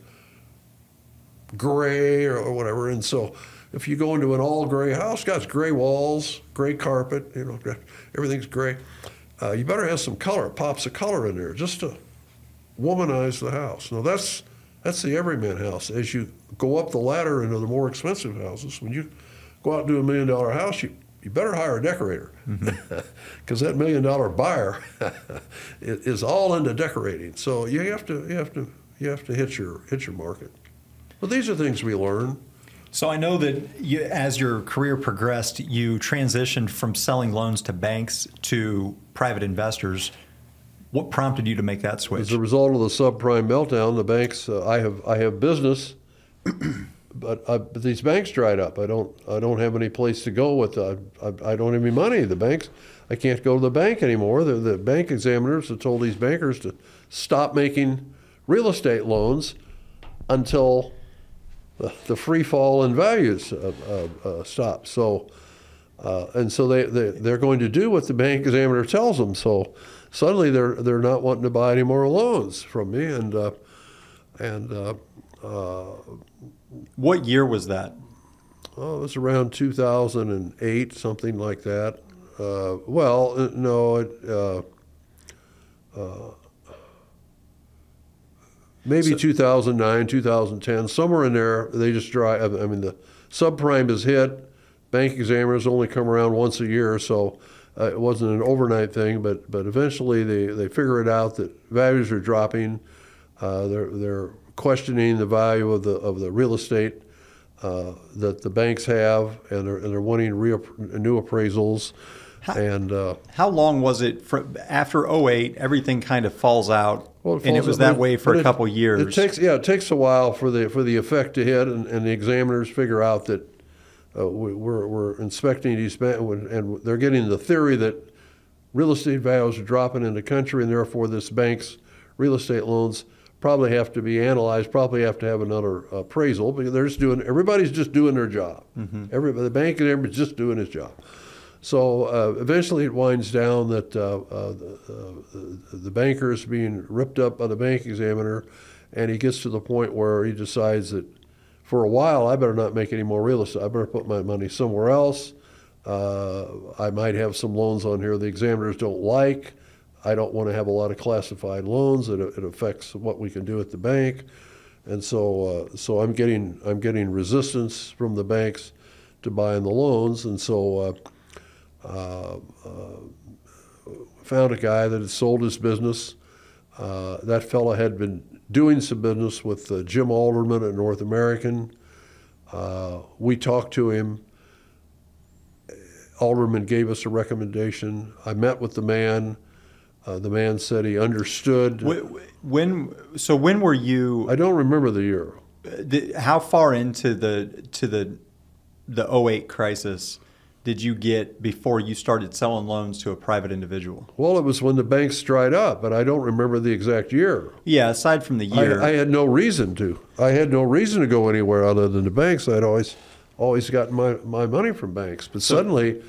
gray or, or whatever. And so if you go into an all gray house, got gray walls, gray carpet, you know, everything's gray. Uh, you better have some color, pops of color in there, just to womanize the house. Now that's that's the everyman house. As you go up the ladder into the more expensive houses, when you go out and do a million dollar house, you you better hire a decorator because mm-hmm. that million dollar buyer is all into decorating. So you have to you have to you have to hit your hit your market. But these are things we learn. So I know that you, as your career progressed, you transitioned from selling loans to banks to private investors. What prompted you to make that switch? As a result of the subprime meltdown, the banks. Uh, I have I have business, but, I, but these banks dried up. I don't I don't have any place to go with. Uh, I, I don't have any money. The banks. I can't go to the bank anymore. The, the bank examiners have told these bankers to stop making real estate loans until the, free fall in values uh, uh, uh, stops. So. Uh, and so they, they, they're going to do what the bank examiner tells them. So suddenly they're, they're not wanting to buy any more loans from me. And, uh, and uh, uh what year was that? Oh, it was around 2008, something like that. Uh, well, uh, no, it, maybe so, 2009, 2010, somewhere in there. They just dry. I mean, the subprime is hit bank examiners only come around once a year, so uh, it wasn't an overnight thing. But but eventually they, they figure it out that values are dropping. Uh, they're they're questioning the value of the of the real estate uh, that the banks have, and they're and they're wanting new appraisals. How, and uh, how long was it for, after 08, everything kind of falls out well, it and it was that way for a it, couple years. It takes yeah, it takes a while for the for the effect to hit, and, and the examiners figure out that uh, we, we're, we're inspecting these banks, and they're getting the theory that real estate values are dropping in the country, and therefore this bank's real estate loans probably have to be analyzed, probably have to have another appraisal because they're just doing everybody's just doing their job. Mm-hmm. Everybody, the bank and everybody's just doing his job. So uh, eventually it winds down that uh, uh, the, uh, the banker is being ripped up by the bank examiner, and he gets to the point where he decides that for a while, I better not make any more real estate. I better put my money somewhere else. Uh, I might have some loans on here the examiners don't like. I don't want to have a lot of classified loans. It, it affects what we can do at the bank, and so uh, so I'm getting I'm getting resistance from the banks to buying the loans, and so uh, uh, found a guy that had sold his business. Uh, that fellow had been doing some business with uh, Jim Alderman at North American. Uh, we talked to him. Alderman gave us a recommendation. I met with the man. Uh, the man said he understood. When, so when were you? I don't remember the year. The, how far into the to the the 08 crisis did you get before you started selling loans to a private individual? Well, it was when the banks dried up, but I don't remember the exact year. Yeah, aside from the year, I, I had no reason to. I had no reason to go anywhere other than the banks. I'd always, always gotten my, my money from banks. But so, suddenly,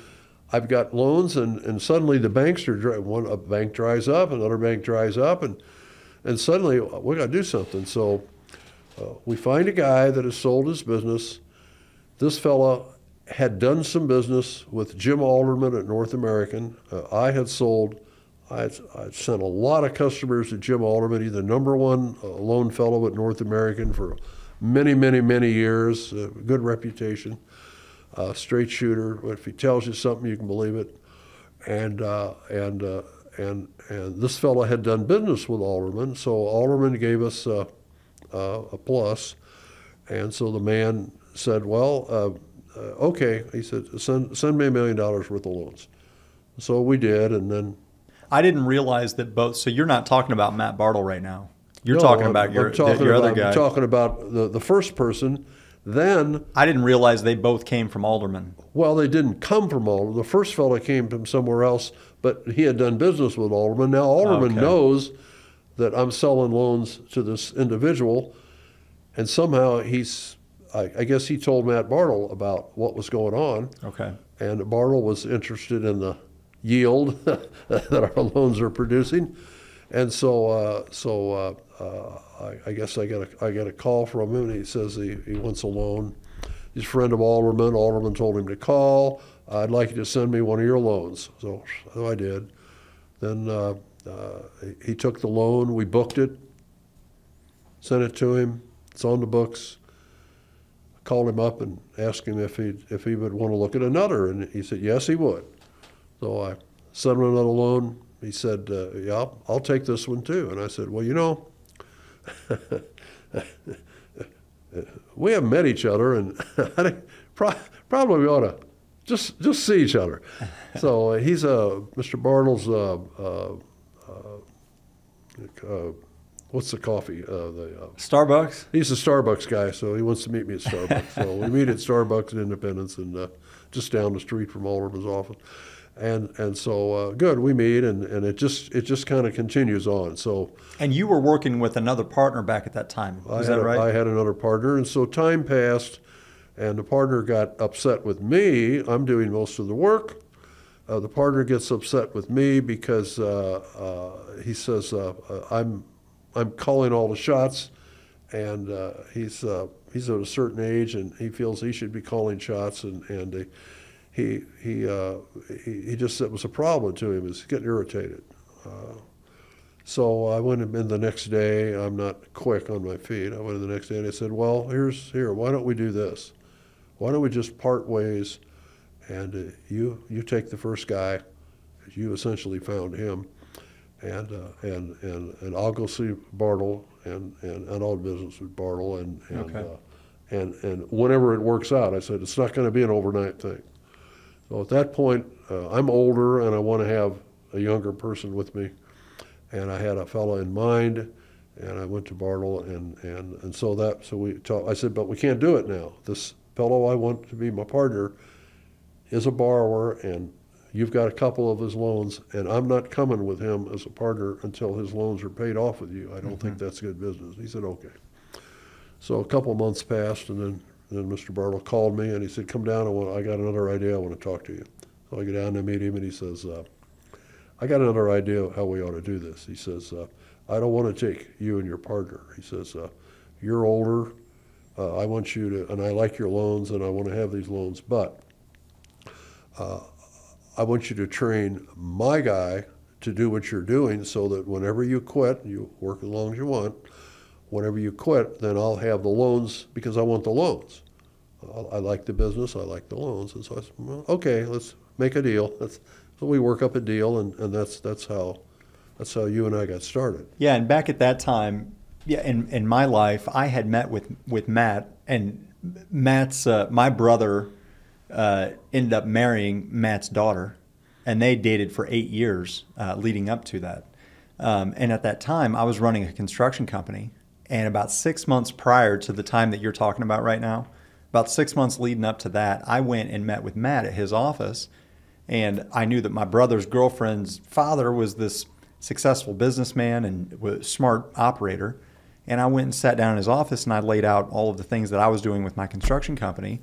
I've got loans, and, and suddenly the banks are dry. One a bank dries up, another bank dries up, and and suddenly we got to do something. So uh, we find a guy that has sold his business. This fella had done some business with Jim Alderman at North American. Uh, I had sold, I I sent a lot of customers to Jim Alderman. He's the number one uh, loan fellow at North American for many, many, many years. Uh, good reputation, uh, straight shooter. If he tells you something, you can believe it. And uh, and uh, and and this fellow had done business with Alderman, so Alderman gave us a plus. And so the man said, "Well." Uh, okay, he said, send, send me a million dollars worth of loans. So we did, and then. I didn't realize that both. So you're not talking about Matt Bartle right now. You're no, talking about I'm, your, talking your about, other guy. I'm talking about the, the first person. Then I didn't realize they both came from Alderman. Well, they didn't come from Alderman. The first fellow came from somewhere else, but he had done business with Alderman. Now Alderman okay. knows that I'm selling loans to this individual, and somehow he's I, I, guess he told Matt Bartle about what was going on. Okay. And Bartle was interested in the yield that our loans are producing, and so uh, so uh, uh, I, I, guess I got a I got a call from him, and he says he, he wants a loan. He's a friend of Alderman. Alderman told him to call. I'd like you to send me one of your loans. So, so I did. Then uh, uh, he took the loan. We booked it, sent it to him. It's on the books called him up and asked him if he if he would want to look at another, and he said yes, he would. So I sent him another loan. He said, uh, "Yeah, I'll, I'll, take this one too." And I said, "Well, you know, we haven't met each other, and probably we ought to just just see each other." so uh, he's a uh, Mr. Bartle's uh, uh, uh, uh, what's the coffee? Uh, the uh, Starbucks. He's a Starbucks guy, so he wants to meet me at Starbucks. so we meet at Starbucks in Independence, and uh, just down the street from Alderman's office. And and so uh, good, we meet, and, and it just it just kind of continues on. So And you were working with another partner back at that time. Is that a- right? I had another partner, and so time passed, and the partner got upset with me. I'm doing most of the work. Uh, the partner gets upset with me because uh, uh, he says I'm I'm calling all the shots, and uh, he's uh, he's at a certain age, and he feels he should be calling shots, and and uh, he he, uh, he he just it was a problem to him. He's getting irritated. Uh, so I went in the next day. I'm not quick on my feet. I went in the next day and I said, "Well, here's here. Why don't we do this? Why don't we just part ways, and you you take the first guy, you essentially found him, and uh, and and and I'll go see Bartle and and and I'll business with Bartle and and Okay. uh, and and whenever it works out, I said it's not going to be an overnight thing. So at that point, uh, I'm older and I want to have a younger person with me and I had a fellow in mind, and I went to Bartle, and, and, and so that so we talked. I said, but we can't do it now. This fellow I want to be my partner is a borrower, and you've got a couple of his loans, and I'm not coming with him as a partner until his loans are paid off with you. I don't think that's good business. He said, okay. So a couple of months passed, and then then Mr. Bartle called me, and he said, come down. I want. I got another idea. I want to talk to you. So I go down to meet him, and he says. Uh, I got another idea of how we ought to do this. He says, uh, I don't want to take you and your partner. He says, uh, you're older. Uh, I want you to, and I like your loans, and I want to have these loans, but uh, I want you to train my guy to do what you're doing so that whenever you quit, you work as long as you want, whenever you quit, then I'll have the loans because I want the loans. I, like the business, I like the loans. And so I said, well, okay, let's make a deal. That's, so we work up a deal, and, and that's, that's, how, that's how you and I got started. Yeah, and back at that time, yeah, in in my life, I had met with with Matt, and Matt's uh, my brother uh, ended up marrying Matt's daughter, and they dated for eight years uh, leading up to that. Um, and at that time, I was running a construction company, and about six months prior to the time that you're talking about right now, about six months leading up to that, I went and met with Matt at his office, and I knew that my brother's girlfriend's father was this successful businessman and smart operator. And I went and sat down in his office and I laid out all of the things that I was doing with my construction company.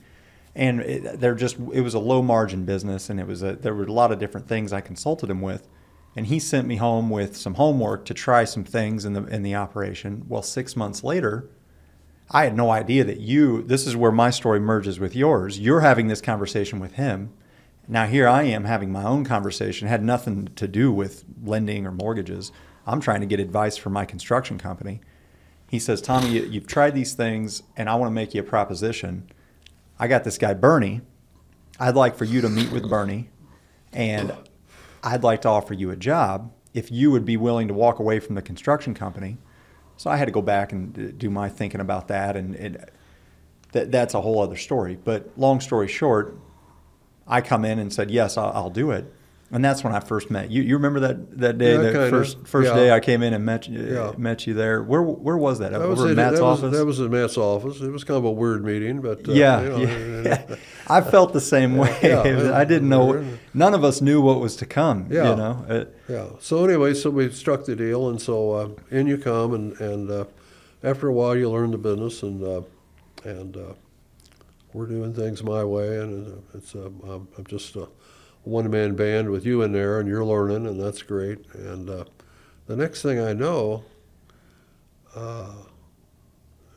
And it, they're just it was a low margin business and it was a, there were a lot of different things I consulted him with. And he sent me home with some homework to try some things in the in the operation. Well, six months later, I had no idea that you, this is where my story merges with yours. You're having this conversation with him. Now, here I am having my own conversation, had nothing to do with lending or mortgages. I'm trying to get advice for my construction company. He says, Tommy, you, you've tried these things, and I want to make you a proposition. I got this guy, Bernie. I'd like for you to meet with Bernie, and I'd like to offer you a job if you would be willing to walk away from the construction company. So I had to go back and do my thinking about that, and it, that, that's a whole other story. But long story short, I come in and said, "Yes, I'll, I'll do it," and that's when I first met you. You remember that that day, Yeah, first first Yeah. day I came in and met you, Yeah. met you there. Where where was that? That was, Over it. at Matt's that, was, office. that was in Matt's office. It was kind of a weird meeting, but uh, yeah, you know, yeah. I felt the same way. I didn't know. None of us knew what was to come. Yeah. You know. Uh, Yeah. So anyway, so we struck the deal, and so uh, in you come, and and uh, after a while you learn the business, and uh, and uh, we're doing things my way, and it's uh, I'm I'm just one man band with you in there, and you're learning, and that's great. And uh, the next thing I know, uh,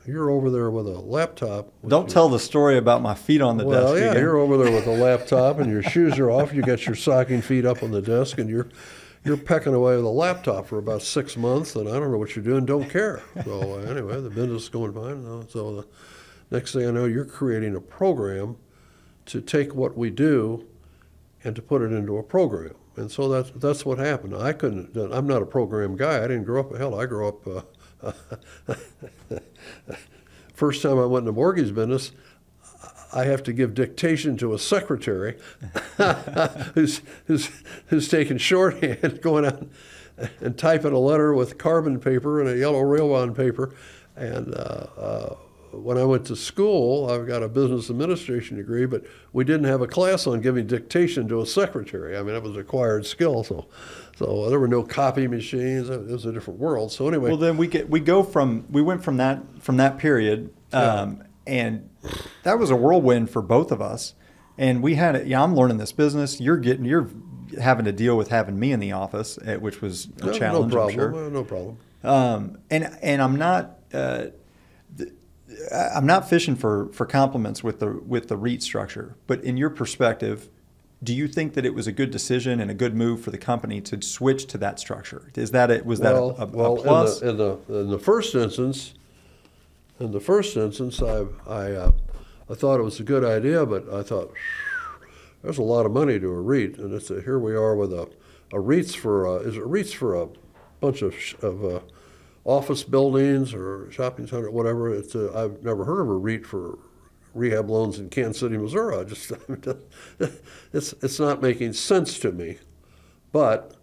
you're over there with a laptop. with don't tell the story about my feet on the Well, desk yeah, again. you're over there with a laptop, and your shoes are off. You got your stocking feet up on the desk, and you're you're pecking away with a laptop for about six months, and I don't know what you're doing. Don't care. So uh, anyway, the business is going fine. uh, So the next thing I know, you're creating a program to take what we do and to put it into a program. And so that's that's what happened. I couldn't. I'm not a program guy. I didn't grow up. Hell, I grew up. Uh, first time I went in the mortgage business, I have to give dictation to a secretary who's, who's, who's taking shorthand, going out. and typing a letter with carbon paper and a yellow rayon paper. And uh, uh, when I went to school, I've got a business administration degree, but we didn't have a class on giving dictation to a secretary. I mean, it was acquired skill. So, so there were no copy machines. It was a different world. So anyway, Well, then we get we go from we went from that from that period, um, and that was a whirlwind for both of us. And we had it. Yeah, I'm learning this business. You're getting you're having to deal with having me in the office, eh, which was a no, challenge. no I'm sure. problem. No problem. Um, and and I'm not uh, I'm not fishing for for compliments with the with the REIT structure. But in your perspective, do you think that it was a good decision and a good move for the company to switch to that structure? Is that it? Was that a, a, well, a plus? In the, in the in the first instance, in the first instance, I I uh, I thought it was a good idea, but I thought there's a lot of money to a REIT, and it's a, here we are with a a REITs for a, is it REITs for a bunch of of uh, office buildings or shopping center, whatever. It's a, I've never heard of a REIT for rehab loans in Kansas City, Missouri. I just it's it's not making sense to me, but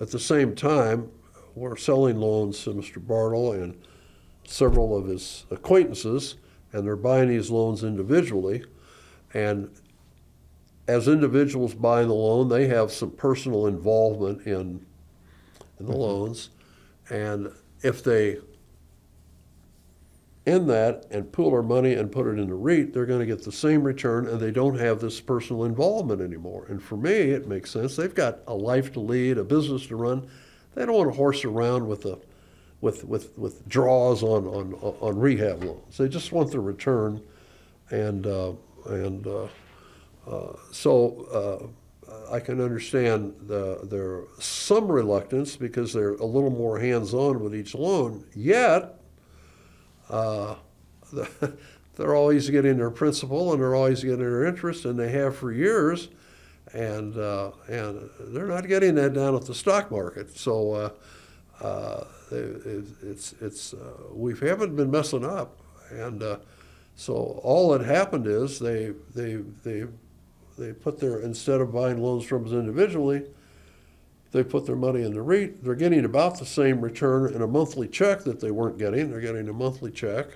at the same time, we're selling loans to Mr. Bartle and several of his acquaintances, and they're buying these loans individually. And as individuals buying the loan, they have some personal involvement in, in the mm-hmm. loans. And if they end that and pool their money and put it in the REIT, they're going to get the same return and they don't have this personal involvement anymore. And for me, it makes sense. They've got a life to lead, a business to run. They don't want to horse around with the with, with, with draws on, on, on rehab loans. They just want the return. And, uh, and uh, uh, so uh, I can understand the, their some reluctance because they're a little more hands-on with each loan. Yet, uh, they're always getting their principal and they're always getting their interest, and they have for years, and uh, and they're not getting that down at the stock market. So uh, uh, it, it's it's uh, we haven't been messing up, and uh, so all that happened is they they they they put their instead of buying loans from us individually, they put their money in the REIT. They're getting about the same return in a monthly check that they weren't getting. They're getting a monthly check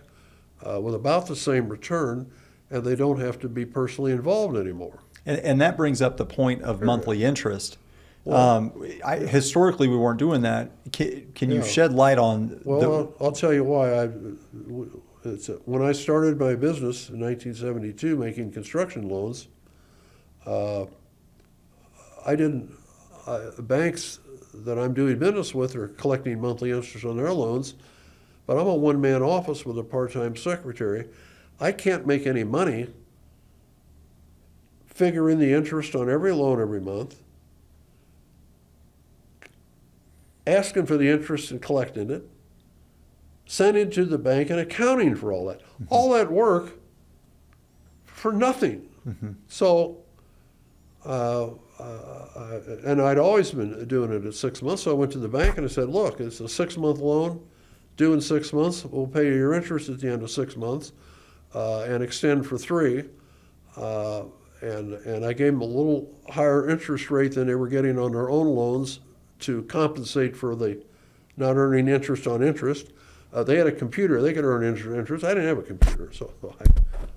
uh, with about the same return, and they don't have to be personally involved anymore. And, and that brings up the point of monthly interest. Um, I, historically, we weren't doing that. Can, can you Yeah. shed light on? Well, the, I'll, I'll tell you why. I, it's, when I started my business in 1972, making construction loans, uh, I didn't. Uh, banks that I'm doing business with are collecting monthly interest on their loans, but I'm a one-man office with a part-time secretary. I can't make any money figuring the interest on every loan every month, asking for the interest and collecting it, sending to the bank and accounting for all that. All that work for nothing. So, uh, uh, and I'd always been doing it at six months. So I went to the bank and I said, "Look, it's a six-month loan, due in six months. We'll pay you your interest at the end of six months, uh, and extend for three. Uh, and and I gave them a little higher interest rate than they were getting on their own loans to compensate for the not earning interest on interest. Uh, they had a computer; they could earn interest. I didn't have a computer, so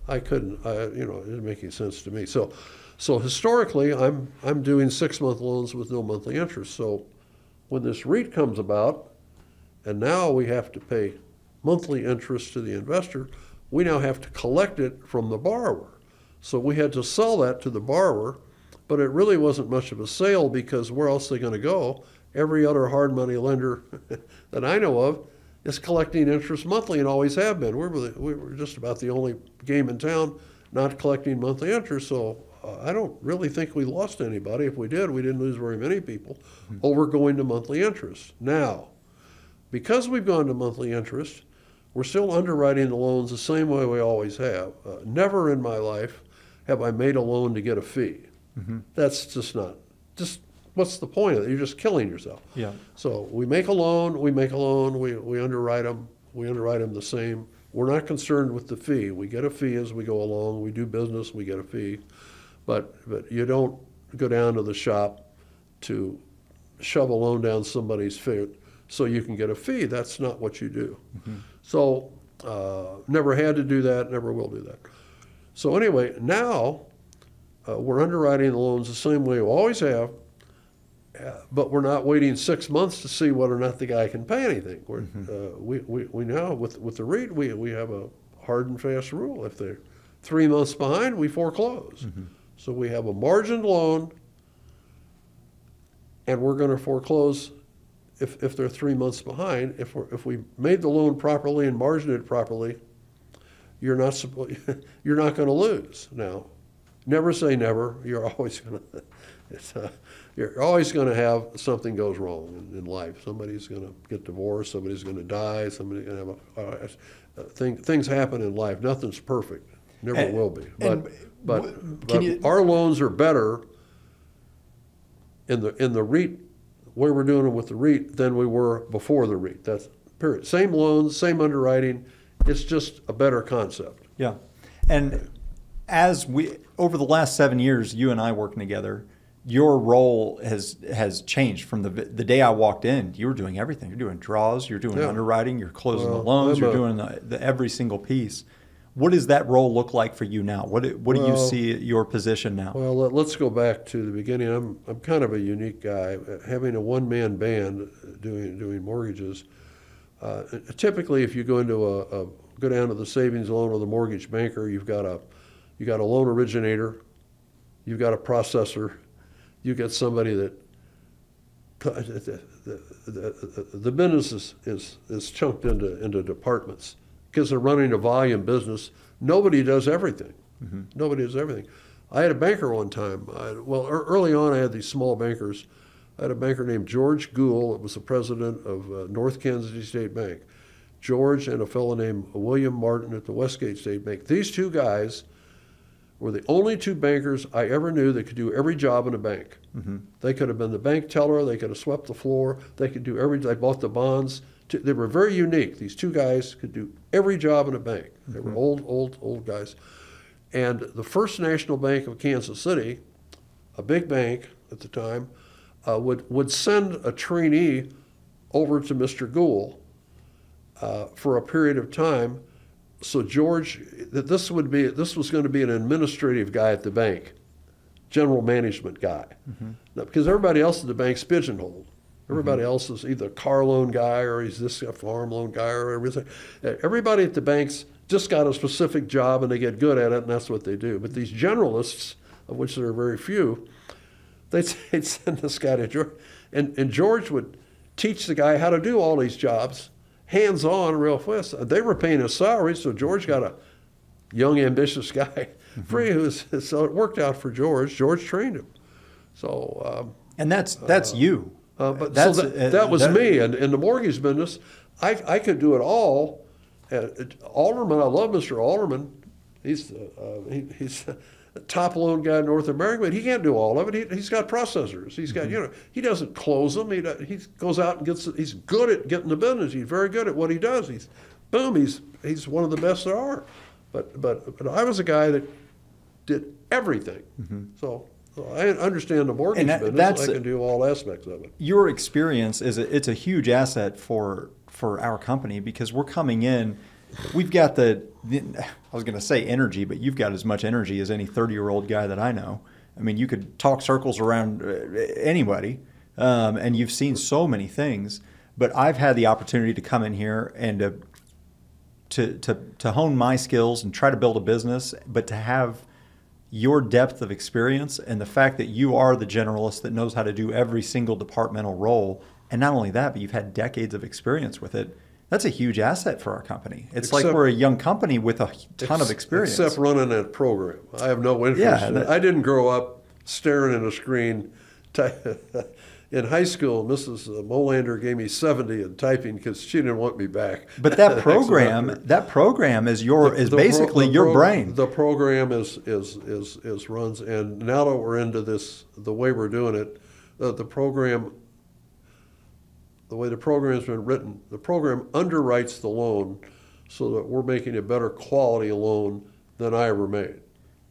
I, I couldn't. I, you know, it didn't make any sense to me. So, so historically, I'm I'm doing six month loans with no monthly interest. So, when this REIT comes about, and now we have to pay monthly interest to the investor, we now have to collect it from the borrower. So we had to sell that to the borrower, but it really wasn't much of a sale because where else are they going to go? Every other hard money lender that I know of is collecting interest monthly and always have been. We're, the- we were just about the only game in town not collecting monthly interest. So I don't really think we lost anybody. If we did, we didn't lose very many people over going to monthly interest. Now, because we've gone to monthly interest, we're still underwriting the loans the same way we always have. Uh, never in my life have I made a loan to get a fee. That's just not, just what's the point of it? You're just killing yourself. yeah. So we make a loan, we make a loan, we, we underwrite them, we underwrite them the same. We're not concerned with the fee. We get a fee as we go along. We do business, we get a fee. But, but you don't go down to the shop to shove a loan down somebody's throat so you can get a fee. That's not what you do. So uh, never had to do that, never will do that. So anyway, now uh, we're underwriting the loans the same way we always have, uh, but we're not waiting six months to see whether or not the guy can pay anything. We're, uh, we, we, we now, with, with the REIT, we, we have a hard and fast rule. If they're three months behind, we foreclose. So we have a margined loan, and we're going to foreclose if, if they're three months behind. If, we're, if we made the loan properly and margined it properly, you're not you're not going to lose. Now, never say never. You're always going to, uh, you're always going to have something goes wrong in, in life. Somebody's going to get divorced. Somebody's going to die. Somebody's going to have a, uh, thing, things happen in life. Nothing's perfect. Never And- will be. But, but, but you- our loans are better in the in the REIT way we're doing it with the REIT than we were before the REIT. That's period. Same loans, same underwriting. It's just a better concept. Yeah. And as we over the last seven years, you and I working together, your role has has changed from the the day I walked in. You were doing everything. You're doing draws. You're doing Yeah. underwriting. You're closing the loans. I'm You're a- doing the, the every single piece. What does that role look like for you now? What do- what do you see your position now? Well, let, let's go back to the beginning. I'm I'm kind of a unique guy. Having a one man band doing doing mortgages. Uh, typically, if you go into a, a go down to the savings loan or the mortgage banker, you've got a you got a loan originator, you've got a processor, you got somebody that the, the, the, the business is, is, is chunked into, into departments because they're running a volume business. Nobody does everything. Nobody does everything. I had a banker one time. I, well, ear- early on, I had these small bankers. I had a banker named George Gould, that was the president of uh, North Kansas City State Bank. George and a fellow named William Martin at the Westgate State Bank. These two guys were the only two bankers I ever knew that could do every job in a bank. They could have been the bank teller, they could have swept the floor, they could do every, they bought the bonds. They were very unique. These two guys could do every job in a bank. They were old, old, old guys. And the First National Bank of Kansas City, a big bank at the time, uh, would, would send a trainee over to Mr. Gould uh, for a period of time. So George, that this would be this was going to be an administrative guy at the bank, general management guy, Now, because everybody else at the bank's pigeonholed. Everybody else is either a car loan guy or he's this a farm loan guy or everything. Uh, Everybody at the banks just got a specific job and they get good at it and that's what they do. But these generalists, of which there are very few, they'd, they'd send this guy to George, and, and George would teach the guy how to do all these jobs, hands on, real fast. They were paying his salary, so George got a young, ambitious guy free. Who so it worked out for George. George trained him. So, um, and that's that's you. Uh, but that's so that, uh, that was that- me. And in the mortgage business, I, I could do it all. Uh, Alderman, I love Mr. Alderman. He's uh, uh, he, he's a top loan guy in North America, but he can't do all of it. He, he's got processors. He's got you know he doesn't close them. He he goes out and gets. He's good at getting the business. He's very good at what he does. He's boom. He's he's one of the best there are. But but but I was a guy that did everything. So. I understand the mortgage that- business. that's- I can do all aspects of it. your experience is a, it's a huge asset for for our company because we're coming in we've got the, the I was going to say energy but you've got as much energy as any 30 year old guy that I know I mean you could talk circles around uh, anybody um, and you've seen so many things but I've had the opportunity to come in here and to to to, to hone my skills and try to build a business but to have your depth of experience and the fact that you are the generalist that knows how to do every single departmental role and not only that but you've had decades of experience with it that's a huge asset for our company it's like we're a young company with a ton of experience Except running that program. I have no interest Yeah, in that- it. I didn't grow up staring at a screen. In high school, Mrs. Molander gave me 70 in typing because she didn't want me back. but that program, that program is your is The basically the your pro- brain The program is, is, is, is runs, and now that we're into this, the way we're doing it, uh, the program, the way the program's been written, the program underwrites the loan so that we're making a better quality loan than I ever made.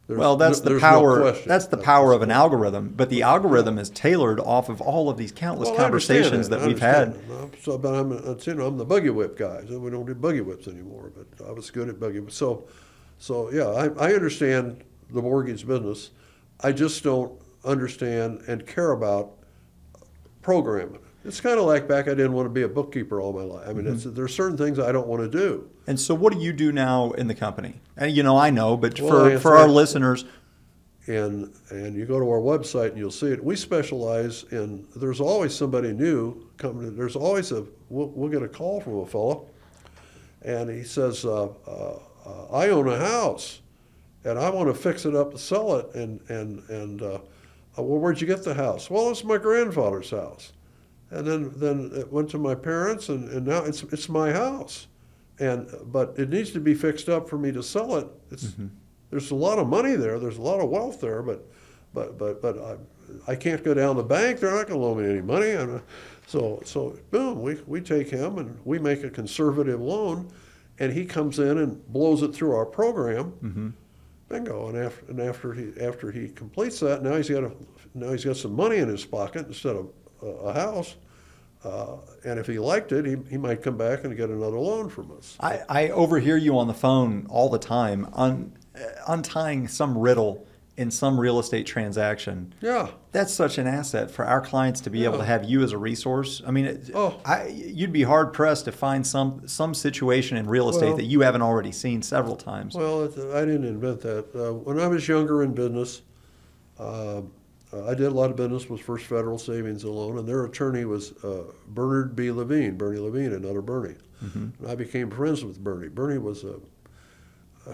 There's Well, that's no- the no power. question. that's the power of an algorithm. But the algorithm is tailored off of all of these countless Well, conversations that, I we've had. I'm- So, but I'm, you know, I'm the buggy whip guy. So we don't do buggy whips anymore. But I was good at buggy whips. So, so yeah, I, I understand the mortgage business. I just don't understand and care about programming. It's kind of like back. I didn't want to be a bookkeeper all my life. I mean, Mm-hmm. it's, there's certain things I don't want to do. And so, what do you do now in the company? And you know, I know, but Well, for for our listeners, and and you go to our website and you'll see it. We specialize in. There's always somebody new coming. There's always a. We'll, we'll get a call from a fellow, and he says, uh, uh, uh, "I own a house, and I want to fix it up and sell it." And and and uh, uh, well, where'd you get the house? Well, it's my grandfather's house, and then then it went to my parents, and, and now it's it's my house, and but it needs to be fixed up for me to sell it. It's mm-hmm. there's a lot of money there. There's a lot of wealth there, but but but but I, I can't go down the bank. They're not going to loan me any money. And so so boom, we we take him and we make a conservative loan, and he comes in and blows it through our program. Mm-hmm. Bingo! And after and after he after he completes that, now he's got a now he's got some money in his pocket instead of a, house. Uh, and if he liked it, he, he might come back and get another loan from us. I, I overhear you on the phone all the time, un, uh, untying some riddle in some real estate transaction. Yeah. That's such an asset for our clients to be able to have you as a resource. I mean, it, Oh. I, you'd be hard pressed to find some some situation in real estate Well- that you haven't already seen several times. Well, I didn't invent that. Uh, when I was younger in business, uh, I did a lot of business with First Federal Savings and Loan, and their attorney was uh, Bernard B. Levine, Bernie Levine, another Bernie. And I became friends with Bernie. Bernie was a uh,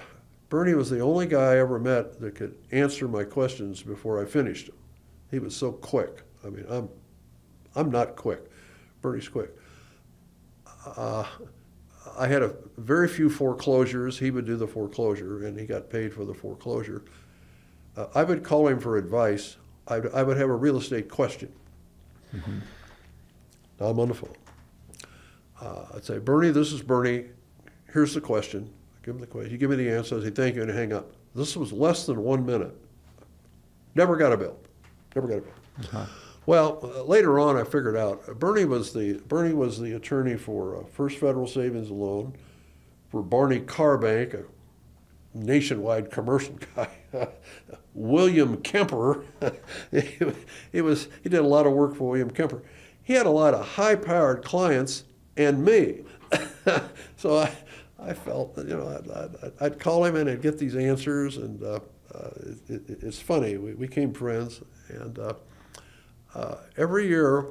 Bernie was the only guy I ever met that could answer my questions before I finished them. He was so quick. I mean, I'm I'm not quick. Bernie's quick. Uh, I had a very few foreclosures. He would do the foreclosure, and he got paid for the foreclosure. Uh, I would call him for advice. I would, I would have a real estate question. Now I'm on the phone. Uh, I'd say, Bernie, this is Bernie. Here's the question. Give him the question. You give me the answer. I say, thank you, and hang up. This was less than one minute. Never got a bill. Never got a bill. Well, uh, later on, I figured out uh, Bernie was the Bernie was the attorney for uh, First Federal Savings and Loan, for Barney Carr Bank, a nationwide commercial guy. William Kemper, he was he did a lot of work for William Kemper. He had a lot of high-powered clients and me, so I I felt that, you know I'd, I'd, I'd call him and I'd get these answers, and uh, uh, it, it, it's funny we we became friends and. Uh, uh, every year,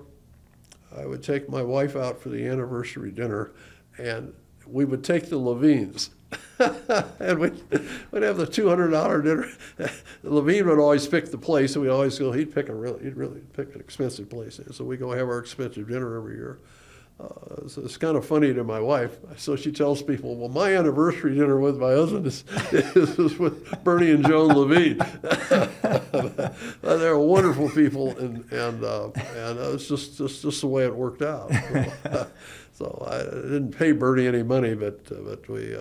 I would take my wife out for the anniversary dinner, and we would take the Levines. and we'd, we'd have the two hundred dollar dinner. Levine would always pick the place, and we always go. He'd pick a really, he'd really pick an expensive place. And So we go have our expensive dinner every year. Uh, so it's kind of funny to my wife. So she tells people, "Well, my anniversary dinner with my husband is, is with Bernie and Joan Levine. They're wonderful people, and and uh, and uh, it's just, just just the way it worked out. so I didn't pay Bernie any money, but uh, but we.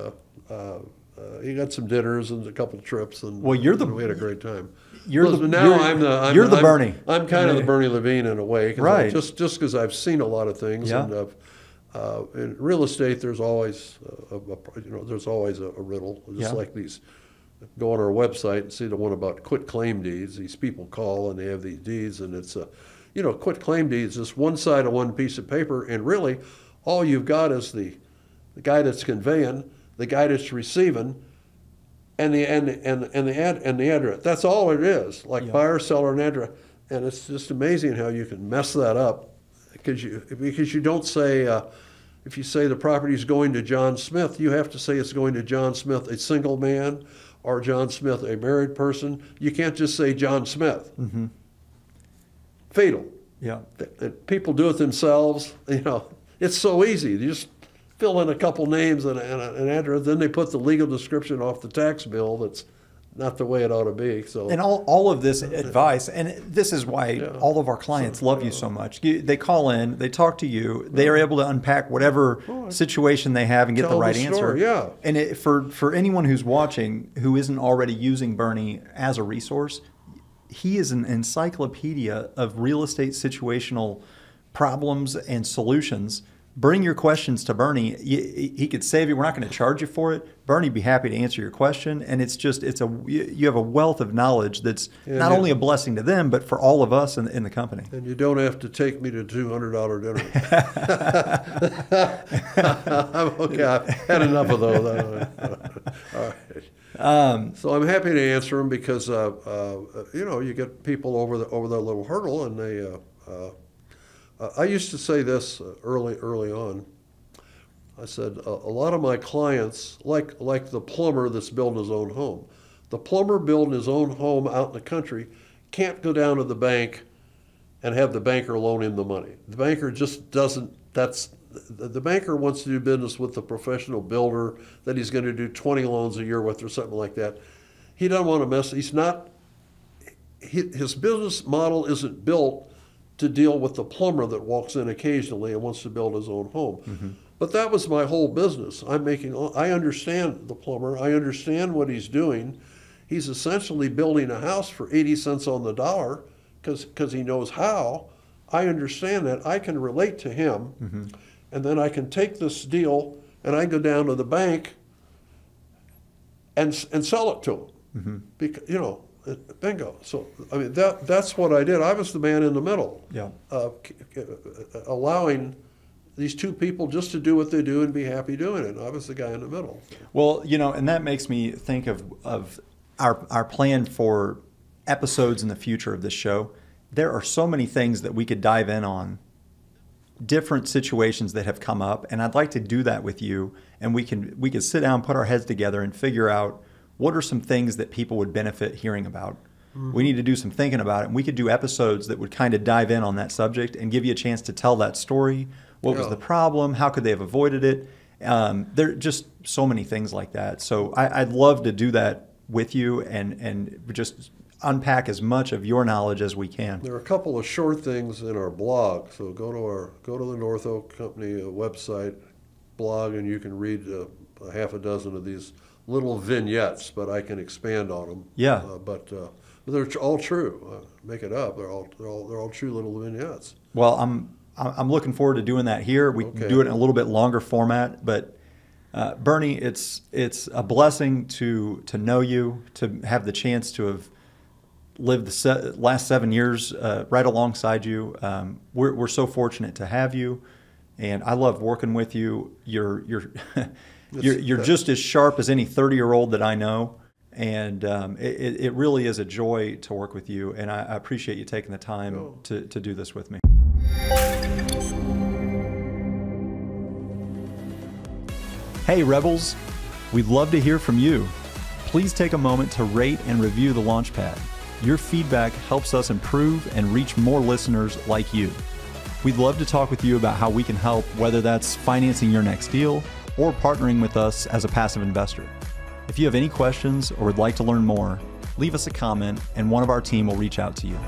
Uh, uh, uh, he got some dinners and a couple trips, and Well, you're the- we had a great time. you're the- now you're- I'm the I'm, you're the I'm- Bernie. I'm kind of the Bernie Levine in a way, 'cause I- Right. just just because I've seen a lot of things, Yeah. and uh, in real estate, there's always a, a, you know there's always a, a riddle, just Yeah. like these. Go on our website and see the one about quit claim deeds. These people call and they have these deeds, and it's a, you know, quit claim deeds is one side of one piece of paper, and really, all you've got is the, the guy that's conveying, the guy that's receiving, and the and and and the ad and the address. That's all it is. Like Yeah. buyer, seller, and address. And it's just amazing how you can mess that up because you because you don't say uh, if you say the property is going to John Smith, you have to say it's going to John Smith, a single man, or John Smith, a married person. You can't just say John Smith. Fatal. yeah. People do it themselves. You know, it's so easy. You just fill in a couple names and, and an address, then they put the legal description off the tax bill that's not the way it ought to be. So and all, all of this advice, and this is why yeah. all of our clients so, love you so much. they call in, they talk to you, they are able to unpack whatever situation they have and get the right the answer. Yeah. And it, for for anyone who's watching who isn't already using Bernie as a resource, he is an encyclopedia of real estate situational problems and solutions bring your questions to Bernie. He could save you. We're not going to charge you for it. Bernie be happy to answer your question. And it's just, it's a, you have a wealth of knowledge that's and not only a blessing to them, but for all of us in, in the company. And you don't have to take me to $200 dinner. I'm okay. I've had enough of those. all right. Um, so I'm happy to answer them because, uh, uh, you know, you get people over the, over their little hurdle and they, uh, uh I used to say this uh, early early on. I said a, a lot of my clients, like like the plumber that's building his own home, the plumber building his own home out in the country can't go down to the bank and have the banker loan him the money. The banker just doesn't. That's the, the banker wants to do business with the professional builder that he's going to do 20 loans a year with or something like that. He doesn't want to mess. He's not. His business model isn't built to deal with the plumber that walks in occasionally and wants to build his own home. Mm-hmm. But that was my whole business. I'm making. I understand the plumber. I understand what he's doing. He's essentially building a house for 80 cents on the dollar because he knows how. I understand that. I can relate to him, mm-hmm. and then I can take this deal and I go down to the bank and and sell it to him. Mm-hmm. Because you know bingo. So I mean that that's what I did. I was the man in the middle. Yeah. Uh, allowing these two people just to do what they do and be happy doing it. I was the guy in the middle. Well, you know, and that makes me think of of our our plan for episodes in the future of this show. There are so many things that we could dive in on different situations that have come up and I'd like to do that with you and we can we can sit down put our heads together and figure out what are some things that people would benefit hearing about? Mm-hmm. We need to do some thinking about it. And we could do episodes that would kind of dive in on that subject and give you a chance to tell that story. What yeah. was the problem? How could they have avoided it? Um, there are just so many things like that. So I, would love to do that with you and, and just unpack as much of your knowledge as we can. There are a couple of short things in our blog. So go to our go to the North Oak Company uh, website blog, and you can read uh, a half a dozen of these little vignettes, but I can expand on them. Yeah. Uh, but, uh, they're all true. Uh, make it up. They're all, they're all they're all true little vignettes. Well, I'm I'm looking forward to doing that here. We okay. do it in a little bit longer format, but uh, Bernie, it's it's a blessing to to know you, to have the chance to have lived the se- last seven years uh, right alongside you. Um, we're we're so fortunate to have you, and I love working with you. You're you're You're, you're just as sharp as any 30 year old that I know. And um, it, it really is a joy to work with you. And I, I appreciate you taking the time oh. to, to do this with me. Hey, Rebels. We'd love to hear from you. Please take a moment to rate and review the Launchpad. Your feedback helps us improve and reach more listeners like you. We'd love to talk with you about how we can help, whether that's financing your next deal or partnering with us as a passive investor. If you have any questions or would like to learn more, leave us a comment and one of our team will reach out to you.